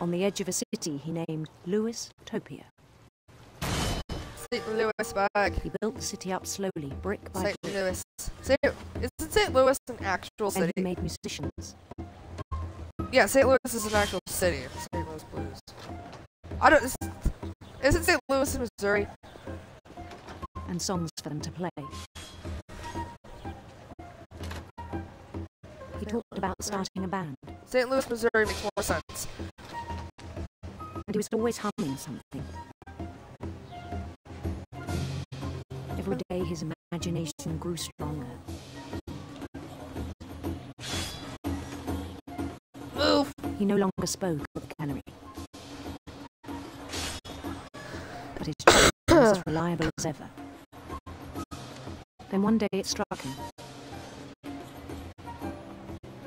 On the edge of a city he named Lewis Topia.
St. Louis back.
He built the city up slowly, brick by
St.
brick,
Louis. St. Isn't St. Louis an actual city?
and
city?
he made musicians.
Yeah, St. Louis is an actual city. St. Louis Blues. I don't. is- Isn't St. Louis in Missouri?
and songs for them to play. He talked about starting a band,
St. Louis, Missouri makes more sense.
and he was always humming something. Every day his imagination grew stronger. He no longer spoke at the cannery. But his was [coughs] as reliable as ever. Then one day it struck him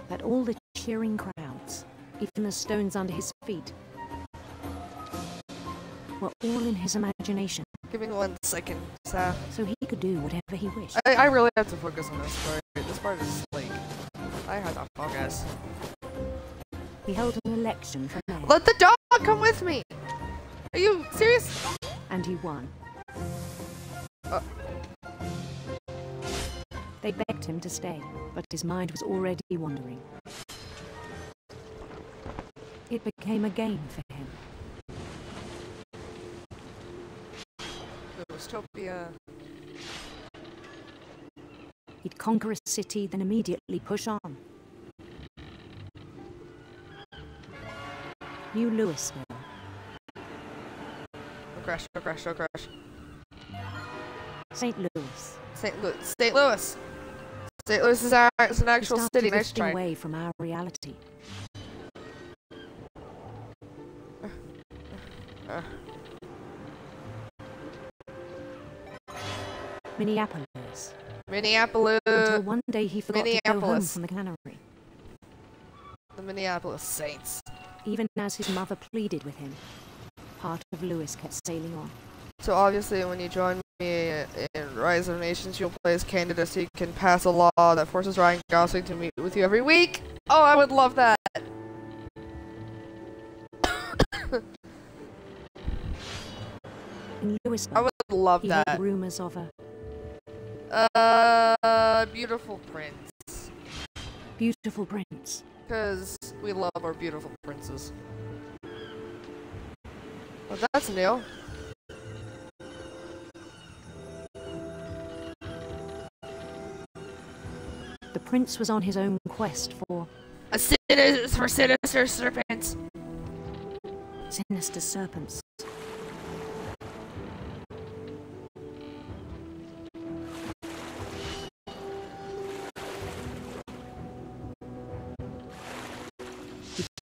that all the cheering crowds, even the stones under his feet, were all in his imagination,
Give me one second, Saf.
so he could do whatever he wished.
I, I really have to focus on this part. This part is like. I have to focus.
He held an election for mayor,
Let the dog come with me! Are you serious?
and he won.
Uh.
They begged him to stay, but his mind was already wandering. It became a game for him.
Dystopia.
He'd conquer a city, then immediately push on. New Louisville.
Oh, crash, oh, crash, oh, crash.
St. Louis.
St. Louis. St. Louis. St. Louis is, our, is an actual city. Nice
drifting
try.
away from our reality.
Uh.
Minneapolis.
Minneapolis.
Until one day he forgot to go home from the cannery.
The Minneapolis Saints.
Even as his mother pleaded with him, part of Lewis kept sailing on.
So obviously, when you join me in Rise of Nations, you'll play as Candida so you can pass a law that forces Ryan Gosling to meet with you every week. Oh, I would love that.
In
I would love that.
rumors of a
Uh, beautiful prince.
Beautiful prince.
Because we love our beautiful princes. Well, that's new.
The prince was on his own quest for
A sinister for sinister serpents.
sinister serpents.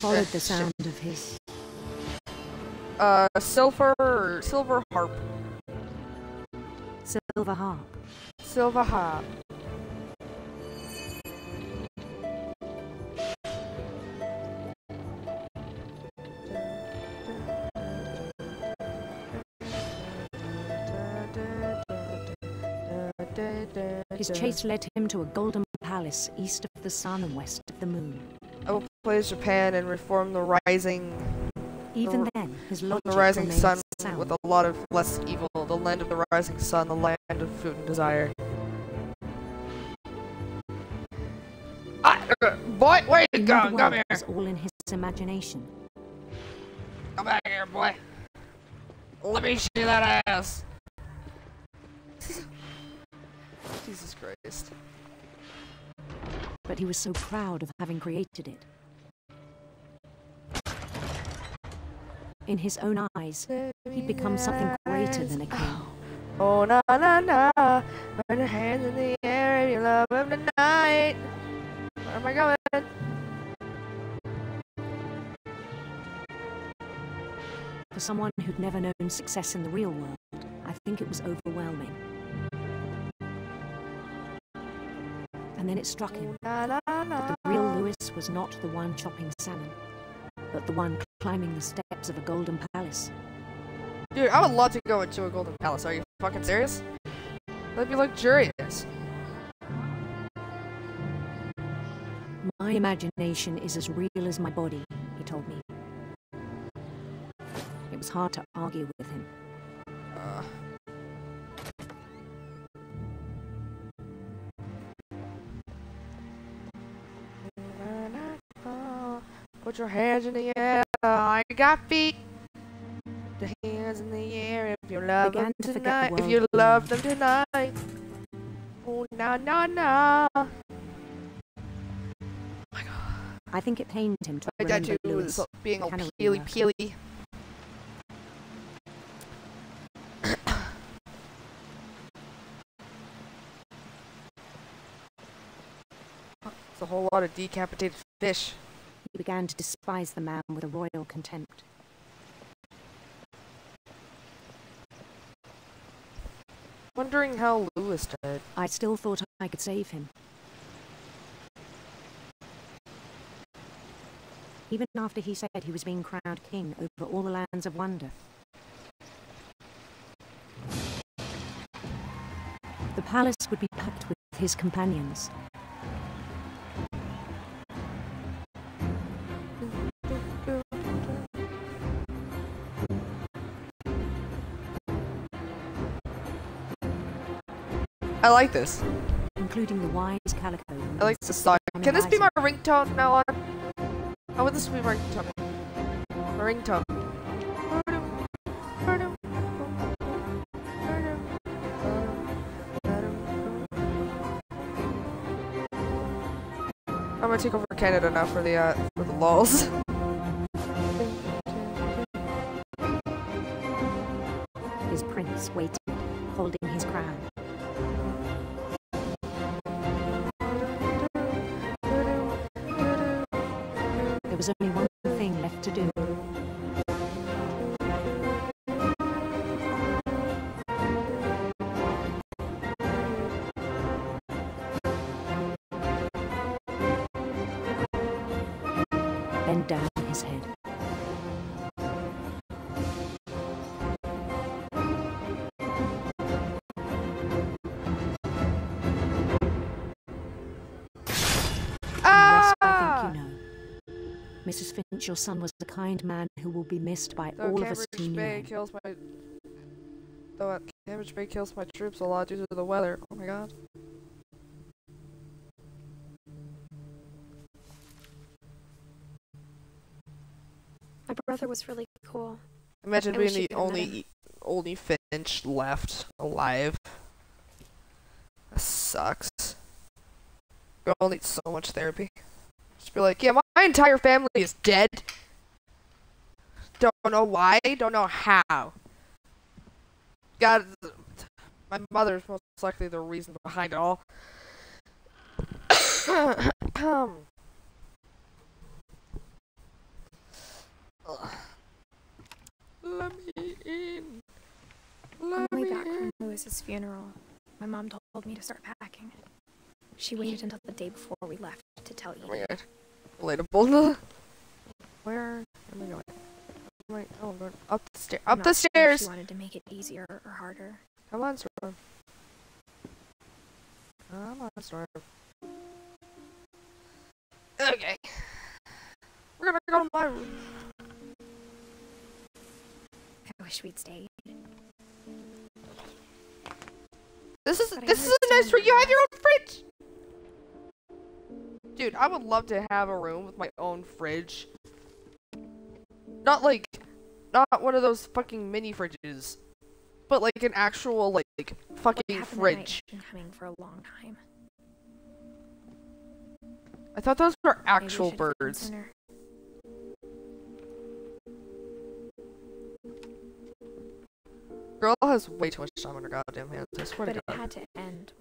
Followed the sound of his
Uh, silver, silver harp,
silver harp.
silver harp.
His chase led him to a golden palace east of the sun and west of the moon.
I will praise Japan and reform the rising,
Even
r-
then, his
the rising sun
sound.
with a lot of less evil. The land of the rising sun, the land of food and desire. Ah, uh, boy, where you
the
going? Come here.
was all in his imagination.
Come back here, boy. Let me see that ass. [laughs] Jesus Christ.
But he was so proud of having created it. In his own eyes, he'd become something greater than a king.
Oh na na na, burn your hands in the air if you love him tonight. Oh, Where am I going?
For someone who'd never known success in the real world, I think it was overwhelming. And then it struck him that the real Lewis was not the one chopping salmon, but the one climbing the steps of a golden palace.
Dude, I would love to go into a golden palace. Are you fucking serious? That'd be luxurious.
My imagination is as real as my body, he told me. It was hard to argue with him.
Uh. Put your hands in the air. I got feet. The hands in the air if you love them
to forget the
tonight. If you love them tonight. Oh na na na.
Oh I think it pained him to
My
remember
tattoo
Lewis.
is being all peely peely. [coughs] It's a whole lot of decapitated fish.
He began to despise the man with a royal contempt.
Wondering how Lewis died.
I still thought I could save him. Even after he said he was being crowned king over all the lands of wonder. The palace would be packed with his companions.
I like this.
including the wise Calico.
I like this song. Can this be my ringtone now on? How would this be my ringtone? My ringtone. I'm gonna take over Canada now for the uh, for the lulls. [laughs]
Mrs. Your son was a kind man who will be missed by
Though
all of us
Cambridge
who knew
Bay
him.
kills my. Though Cambridge Bay kills my troops a lot due to the weather. Oh my god.
My brother was really cool.
Imagine
I
being the only
him.
only Finch left alive. That sucks. Girl needs so much therapy. Just be like, yeah, my, my entire family is dead. Don't know why. Don't know how. God, my mother's most likely the reason behind it all. um. Ugh. Let me in. Let
On the way
me
back
in.
from Lewis's funeral, my mom told me to start packing. She waited until the day before we left to tell
Oh my
you.
god. Relatable. [laughs] Where am I going? Am I- oh, I'm going up the stair.
I'm
Up
not
the
sure
stairs.
She wanted to make it easier or harder.
Come on, Storm. Come on, Storm. Okay. We're gonna go to my room.
I wish we'd stayed.
This is
But
this is a nice room. You have your own fridge. Dude, I would love to have a room with my own fridge. Not like, not one of those fucking mini fridges, but like an actual like, like fucking
happened that night
fridge.
been coming for a long time.
I thought those were actual birds. Girl has way too much time on her goddamn hands. I swear
But
to
it had to end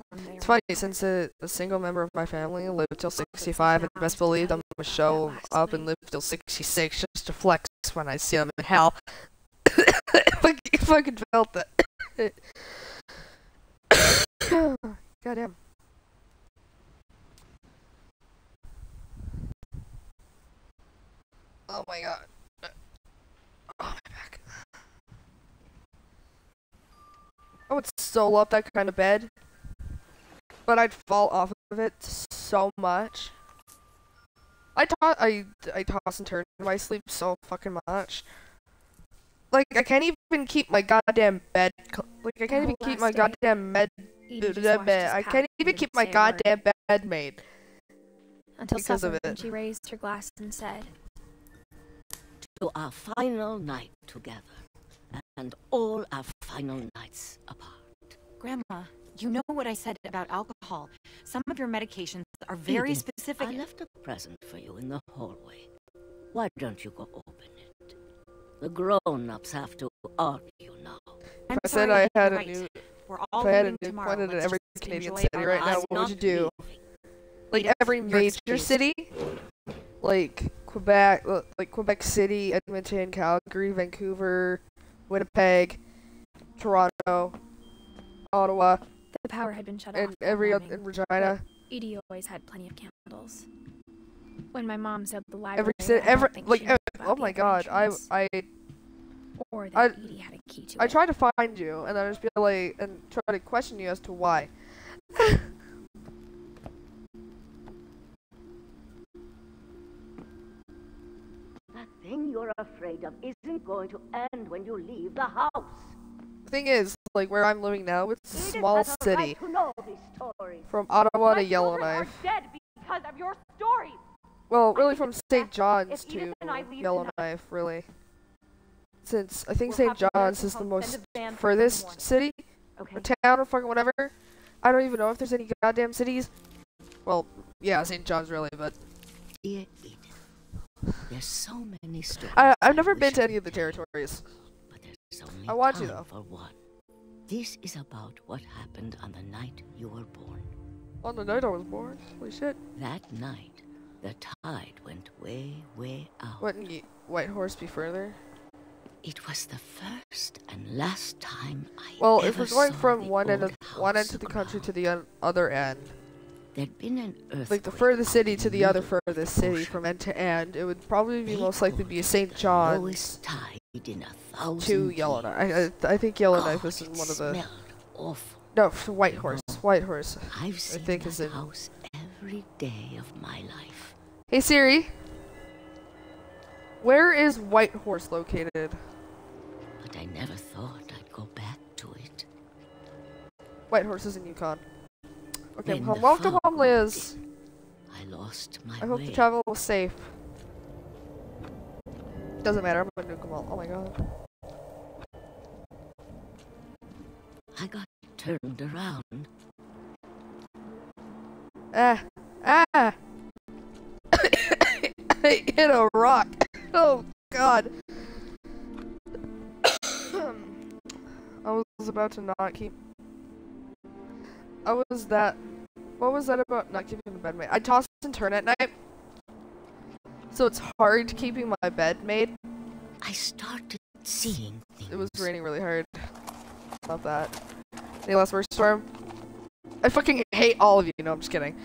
It's funny since a, a single member of my family lived till 65, and best believe I'm gonna show up and live till 66 just to flex when I see them in hell. [coughs] if, I fucking- fucking felt that. [coughs] Goddamn. Oh my god. Oh my back. Oh, I would so love that kind of bed. But I'd fall off of it so much. I to- I I toss and turn in my sleep so fucking much. Like I can't even keep my goddamn bed. Like I can't even keep my goddamn bed. Bed-
just watched
bed.
us
I can't even keep my
say word.
goddamn bed made.
Until
because of it.
she raised her glass and said,
to our final night together, and all our final nights apart.
Grandma, you know what I said about alcohol. Some of your medications are very
Edith,
specific.
I left a present for you in the hallway. Why don't you go open it? The grown-ups have to argue now.
I'm
If I said
sorry,
I
you're
had a
right.
new,
We're
if I had a
leaving
new
tomorrow.
planet in every Canadian city right now, what would you do?
leaving.
Like
Edith,
every major city, like Quebec, like Quebec City, Edmonton, Calgary, Vancouver, Winnipeg, Toronto, Ottawa,
the power had been shut
and
off. that
every other
morning.
in Regina.
Edie always had plenty of candles. When my mom said the library,
Every city, every like
she knew
ev-
about
oh
the
my god, I I
or that
I-
Edie had a key to
I
it.
tried to find you, and then I just be like, and try to question you as to why. [laughs]
The thing you're afraid of isn't going to end when you leave the house.
The thing is, like where I'm living now, it's a small city.
right to know this story.
From Ottawa to Yellowknife.
dead because of your stories.
Well, really from St. John's to
Edith and I leave
Yellowknife, really. Since I think St. John's is the most
send a van for
furthest city or town or fucking whatever. I don't even know if there's any goddamn cities. Well, yeah, St. John's really, but
Dear Edith, there's so many stories.
I I've never been to any of the
could tell you,
territories. I want
time
though.
for one. This is about what happened on the night you were born.
On the night I was born. Holy shit.
That night, The tide went way, way out.
Wouldn't Whitehorse be further?
It was the first and last time I
Well, if we're going from one end of one end of the country to the other end,
There'd been an earthquake.
like the furthest city to the other furthest city from end to end, it would probably be most likely be a St. John's
lowest tide in a thousand
to Yellowknife. I, I, I think Yellowknife
God,
is in one of the
awful.
no Whitehorse. White Horse.
I've seen
think
that
is in-
house every day of my life.
Hey Siri, where is Whitehorse located?
But I never thought I'd go back to it.
Whitehorse is in Yukon. Okay,
When
welcome home, Liz.
I lost my
I hope
way.
the travel was safe. Doesn't matter. I'm gonna nuke them all. Oh my god.
I got turned around.
Ah, ah. I [coughs] hit a rock. Oh god. [coughs] I was about to not keep. I was that. What was that about not keeping the bed made? I toss and turn at night, so it's hard keeping my bed made.
I started seeing things.
It was raining really hard. Love that. Any last words, Storm? I fucking hate all of you. No, I'm just kidding.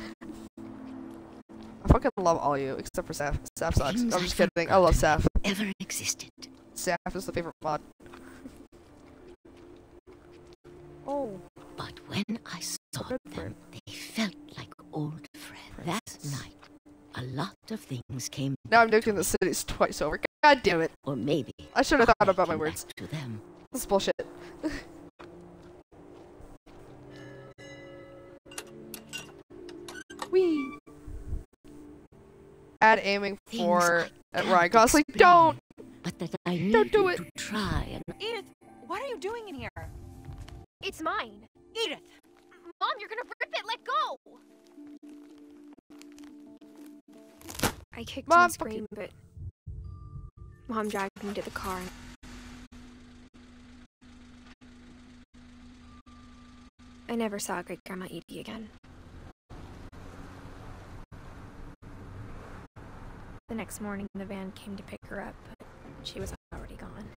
I fucking love all of you, except for Saf. Saf sucks.
Things
I'm
I
just kidding. I love Saf.
Ever existed.
Saf is the favorite mod. oh,
But when I saw
good
them,
friend.
they felt like old friends. That
Friends.
night, a lot of things came.
now I'm
back
nuking the cities twice over. God damn it.
Or maybe
I should have thought about my words.
To them.
This is bullshit. [laughs] Wee. Add aiming
Things
for
I
at Ryan Gosling.
explain,
Don't!
But that I need
Don't do it.
to try and
Edith, what are you doing in here?
It's mine.
Edith!
Mom, you're gonna rip it. Let go. I kicked
Mom,
and screamed, but Mom dragged me to the car. I never saw Great Grandma Edie again. The next morning, the van came to pick her up, but she was already gone.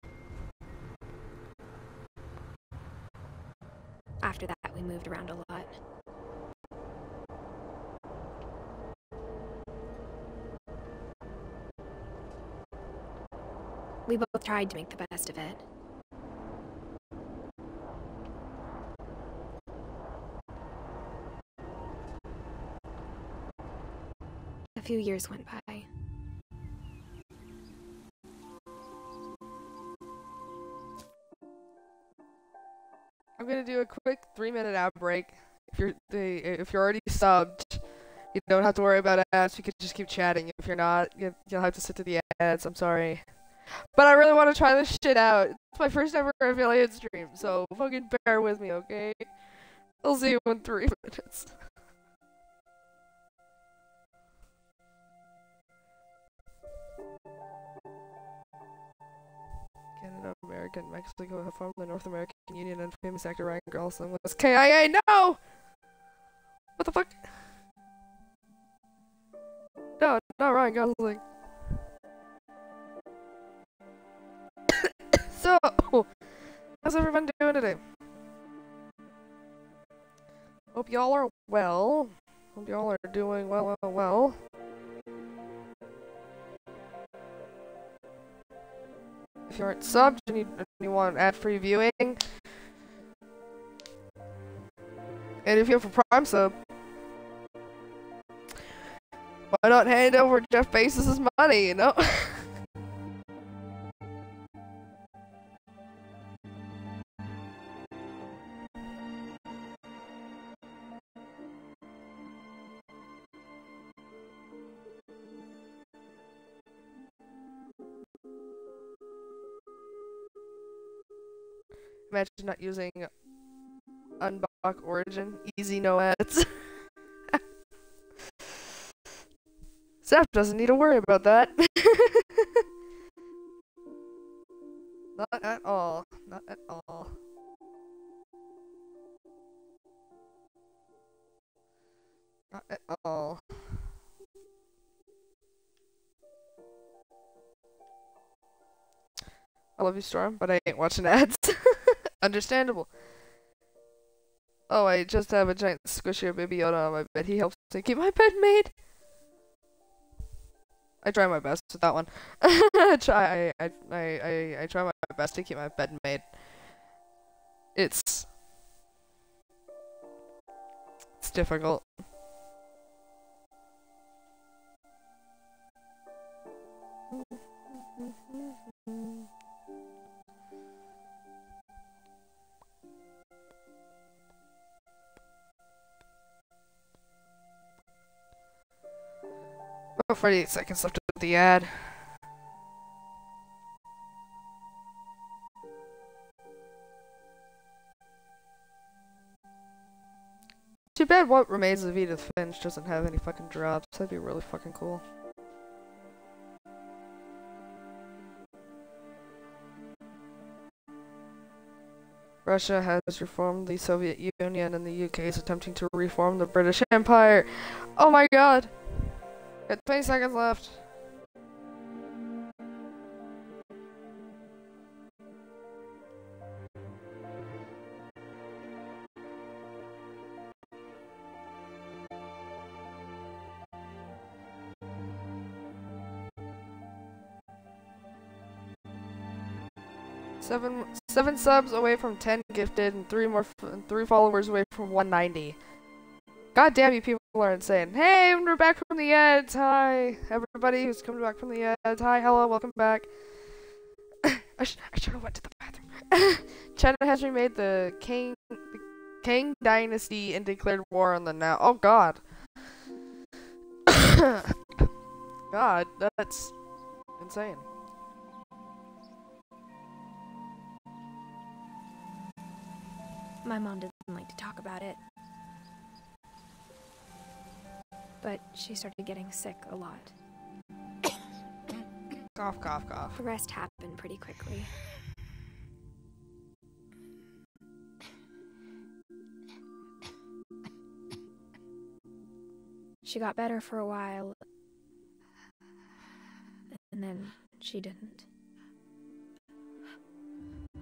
After that, we moved around a lot. We both tried to make the best of it. A few years went by.
I'm gonna do a quick three minute ad break. If you're the if you're already subbed, you don't have to worry about ads. You can just keep chatting. If you're not, you, you'll have to sit through the ads. I'm sorry, but I really want to try this shit out. It's my first ever affiliate stream, so fucking bear with me, okay? I'll see you in three [laughs] minutes. Canada, America, and Mexico have formed the North American Union and famous actor Ryan Gosling was KIA. No! What the fuck? No, not Ryan Gosling. So, how's everyone doing today? Hope y'all are well. Hope y'all are doing well, well, well. If you aren't subbed and you, you want ad-free viewing, and if you have a Prime sub, why not hand over Jeff Bezos' money, you know? [laughs] imagine not using uBlock Origin. Easy no ads. [laughs] Zap doesn't need to worry about that. [laughs] not at all. Not at all. Not at all. I love you, Storm, but I ain't watching ads. [laughs] Understandable. Oh, I just have a giant squishy baby Yoda on my bed. He helps to keep my [laughs] bed made. I try my best with that one. [laughs] I try, I, I, I, I try my best to keep my bed made. It's, it's difficult. [laughs] Oh, 48 seconds left of the ad. Too bad what remains of Edith Finch doesn't have any fucking drops. That'd be really fucking cool. Russia has reformed the Soviet Union and the UK is attempting to reform the British Empire. Oh my god! Got 20 seconds left. Seven seven subs away from 10 gifted and three more three followers away from 190. God damn you people are insane. Hey, we're back from the ads. Hi, everybody who's coming back from the ads. Hi, hello, welcome back. [coughs] I, sh I should have went to the bathroom. [coughs] China has remade the King the Kang Dynasty and declared war on the now. Oh God. [coughs] God, that's insane.
My mom doesn't like to talk about it. But she started getting sick a lot. [coughs]
Cough, cough, cough.
The rest happened pretty quickly. She got better for a while. And then she didn't.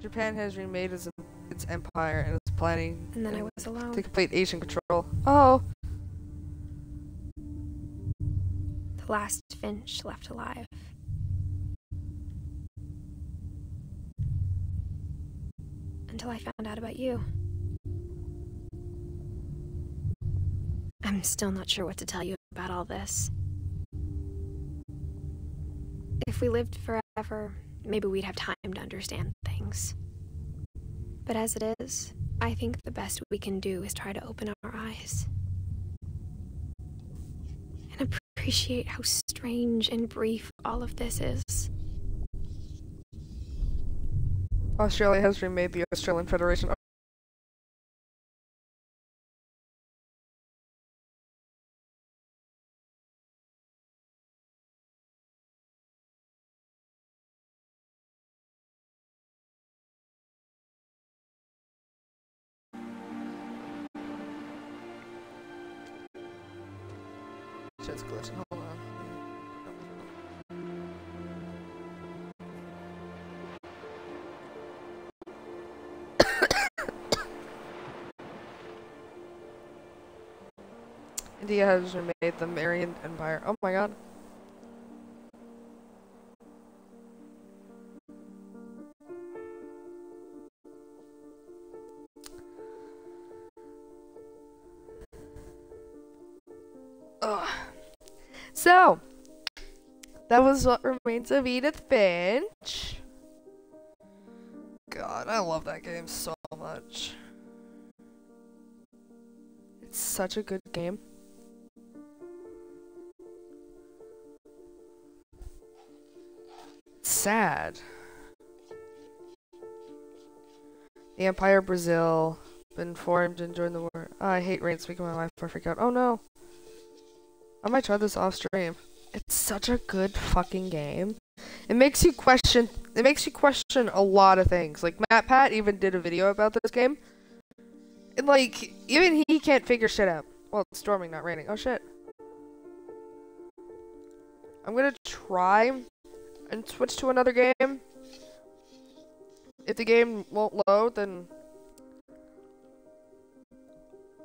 Japan has remade its, its empire and is planning
And then I was alone.
to complete Asian control. Oh,
last Finch left alive. Until I found out about you. I'm still not sure what to tell you about all this. If we lived forever, maybe we'd have time to understand things. But as it is, I think the best we can do is try to open our eyes and appreciate how strange and brief all of this is.
Australia has remade the Australian Federation. Shit's glitching. Hold on. [coughs] India has remade the Mauryan Empire. Oh my god. That was what remains of Edith Finch. God, I love that game so much. It's such a good game. sad. The Empire Brazil been formed and joined the war. Oh, I hate rain speaking my life I freak out. Oh no. I might try this off stream. It's such a good fucking game. It makes you question it makes you question a lot of things. Like MatPat even did a video about this game. And like even he can't figure shit out. Well, it's storming, not raining. Oh shit. I'm gonna try and switch to another game. if the game won't load, then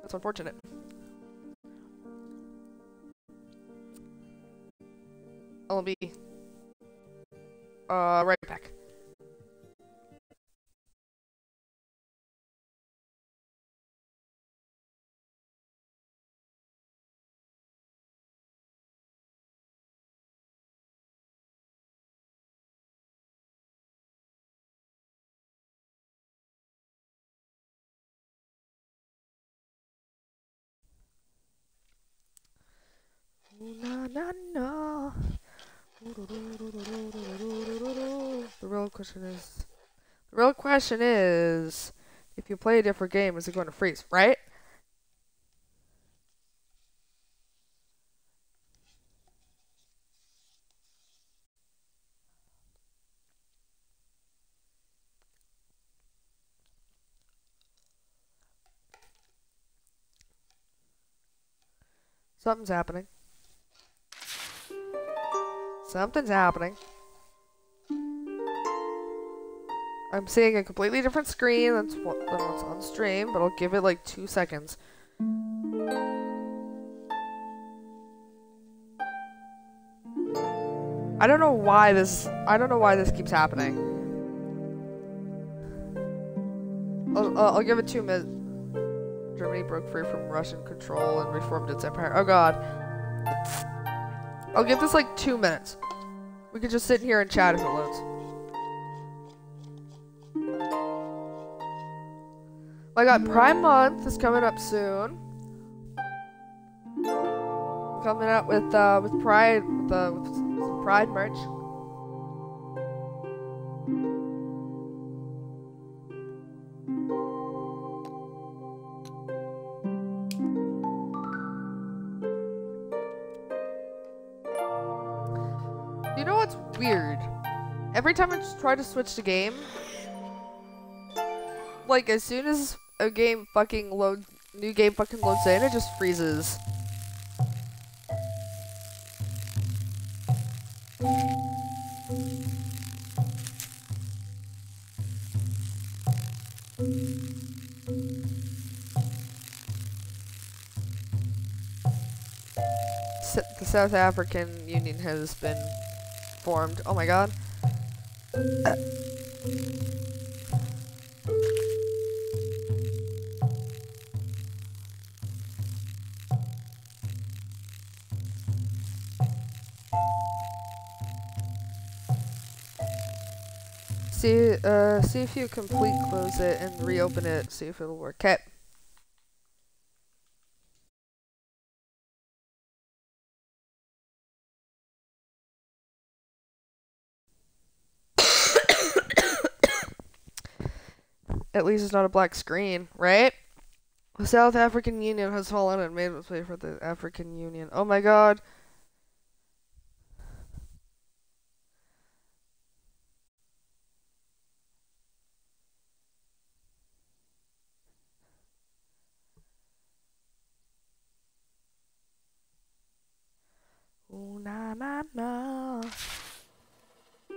that's unfortunate. I'll be uh right back. Na na na. The real question is, the real question is, if you play a different game, is it going to freeze, right? Something's happening. Something's happening. I'm seeing a completely different screen than what- than what's on stream, but I'll give it like two seconds. I don't know why this. I don't know why this keeps happening. I'll, I'll I'll give it two minutes. Germany broke free from Russian control and reformed its empire. Oh god. I'll give this like two minutes. We can just sit here and chat if it loads. I got Prime Month is coming up soon. Coming up with uh with Pride with, uh, with Pride merch. Every time I try to switch the game, like as soon as a game fucking load, new game fucking loads in, it just freezes. S- the South African Union has been formed. Oh my god. See, uh, see if you complete close it and reopen it, see if it'll work. Okay. At least it's not a black screen, right? The South African Union has fallen and made its way for the African Union. Oh my god.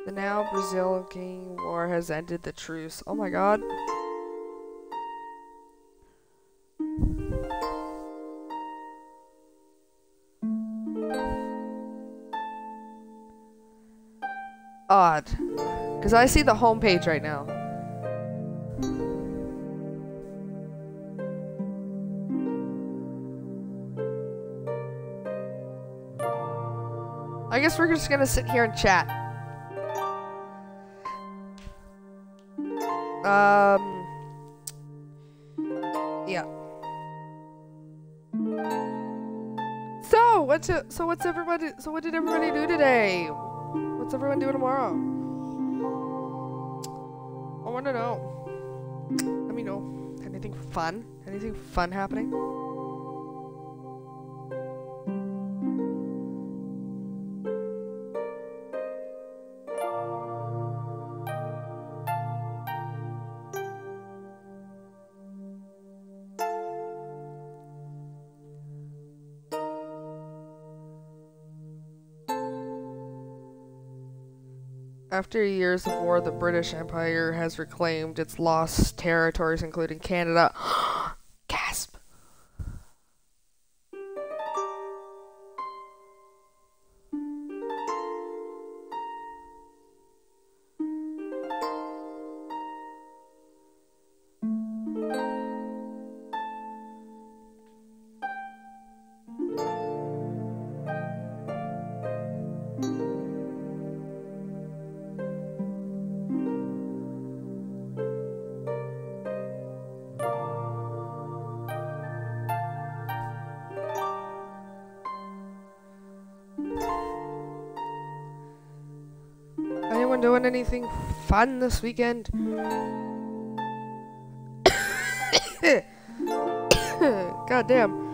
The now Brazilian war has ended the truce. Oh my god. Odd. Because I see the home page right now. I guess we're just gonna sit here and chat. Um. What's it, so what's everybody so what did everybody do today? What's everyone doing tomorrow? I want to know. Let me know. Anything fun? Anything fun happening? After years of war, the British Empire has reclaimed its lost territories, including Canada. [gasps] fun this weekend? [coughs] God damn.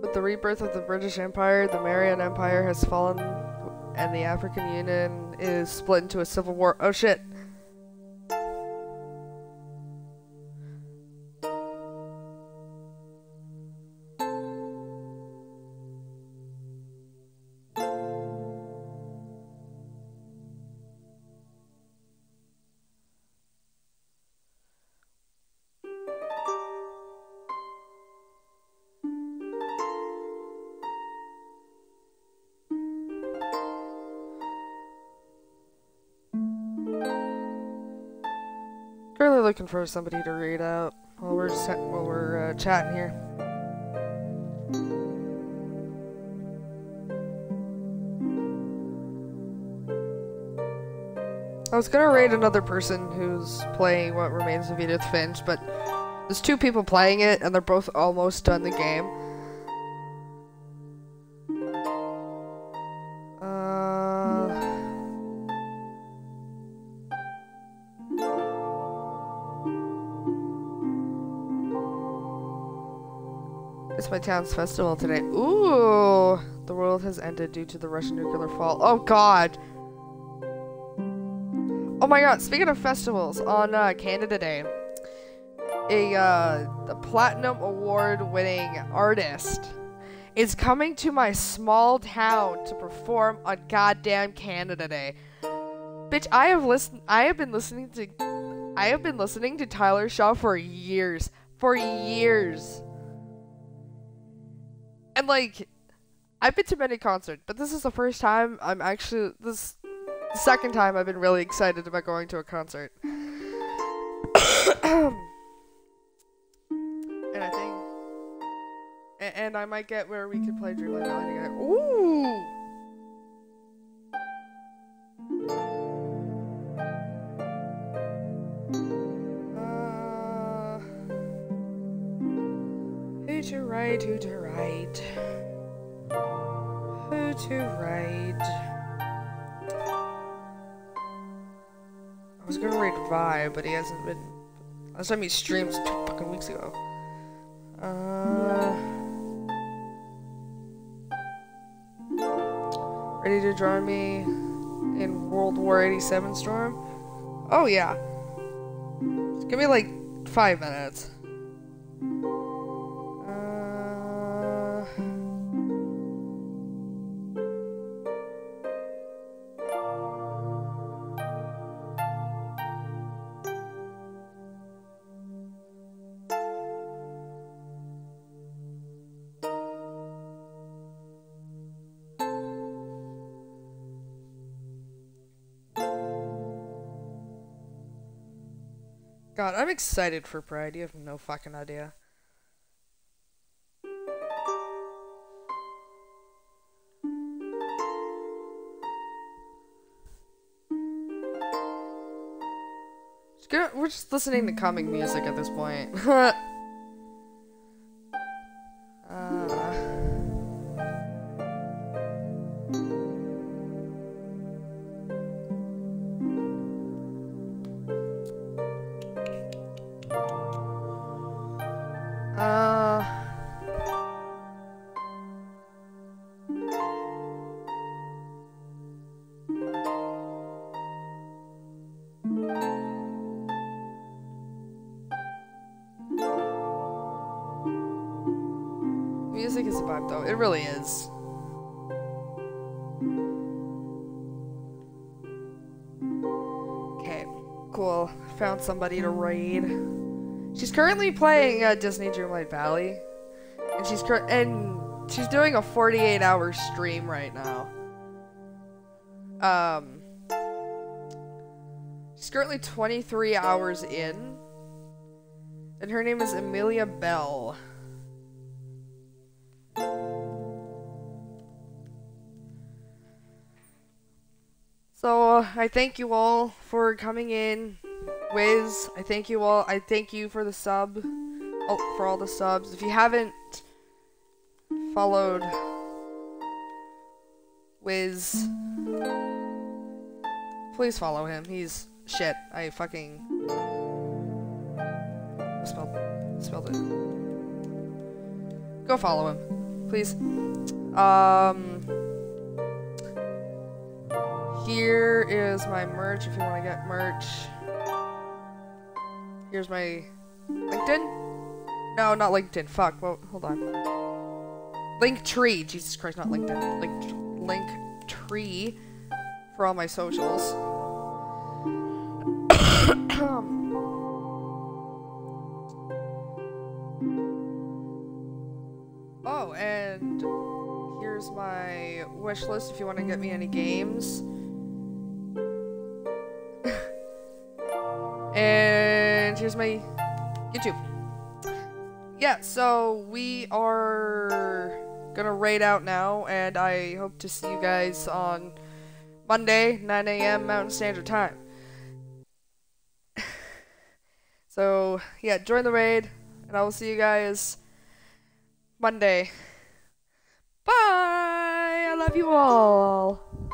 With the rebirth of the British Empire, the Mauryan Empire has fallen and the African Union is split into a civil war. Oh shit. Currently looking for somebody to read out while we're while we're uh, chatting here. I was gonna rate another person who's playing What Remains of Edith Finch, but there's two people playing it and they're both almost done the game. Town's festival today. Ooh! The world has ended due to the Russian nuclear fall. Oh god! Oh my god, speaking of festivals, on uh, Canada Day, a, uh, Platinum Award winning artist is coming to my small town to perform on goddamn Canada Day. Bitch, I have listened I have been listening to I have been listening to Tyler Shaw for years. For years. And like I've been to many concerts, but this is the first time I'm actually this second time I've been really excited about going to a concert. [coughs] and I think a- and I might get where we could play Dreamlight Valley together. Ooh! To write, who to write, who to write. I was gonna read Vi, but he hasn't been. Last time he streamed was two fucking weeks ago. Uh, ready to join me in World War 87 Storm? Oh, yeah. Give me like five minutes. Excited for Pride. You have no fucking idea. We're just listening to comic music at this point. [laughs] somebody to raid. She's currently playing uh, Disney Dreamlight Valley, and she's and she's doing a 48-hour stream right now. Um, she's currently 23 hours in, and her name is Amelia Bell. So I thank you all for coming in. Wiz, I thank you all. I thank you for the sub. Oh, for all the subs. If you haven't followed Wiz, please follow him. He's shit. I fucking spelled spelled it. Go follow him, please. Um. Here is my merch if you want to get merch. Here's my LinkedIn. No, not LinkedIn. Fuck. Well, hold on. Linktree. Jesus Christ, not LinkedIn. Link link tree for all my socials. [coughs] oh, and here's my wish list if you want to get me any games. Here's my YouTube. Yeah, so we are gonna raid out now, and I hope to see you guys on Monday, 9 a.m. Mountain Standard Time. [sighs] so, yeah, join the raid, and I will see you guys Monday. Bye! I love you all!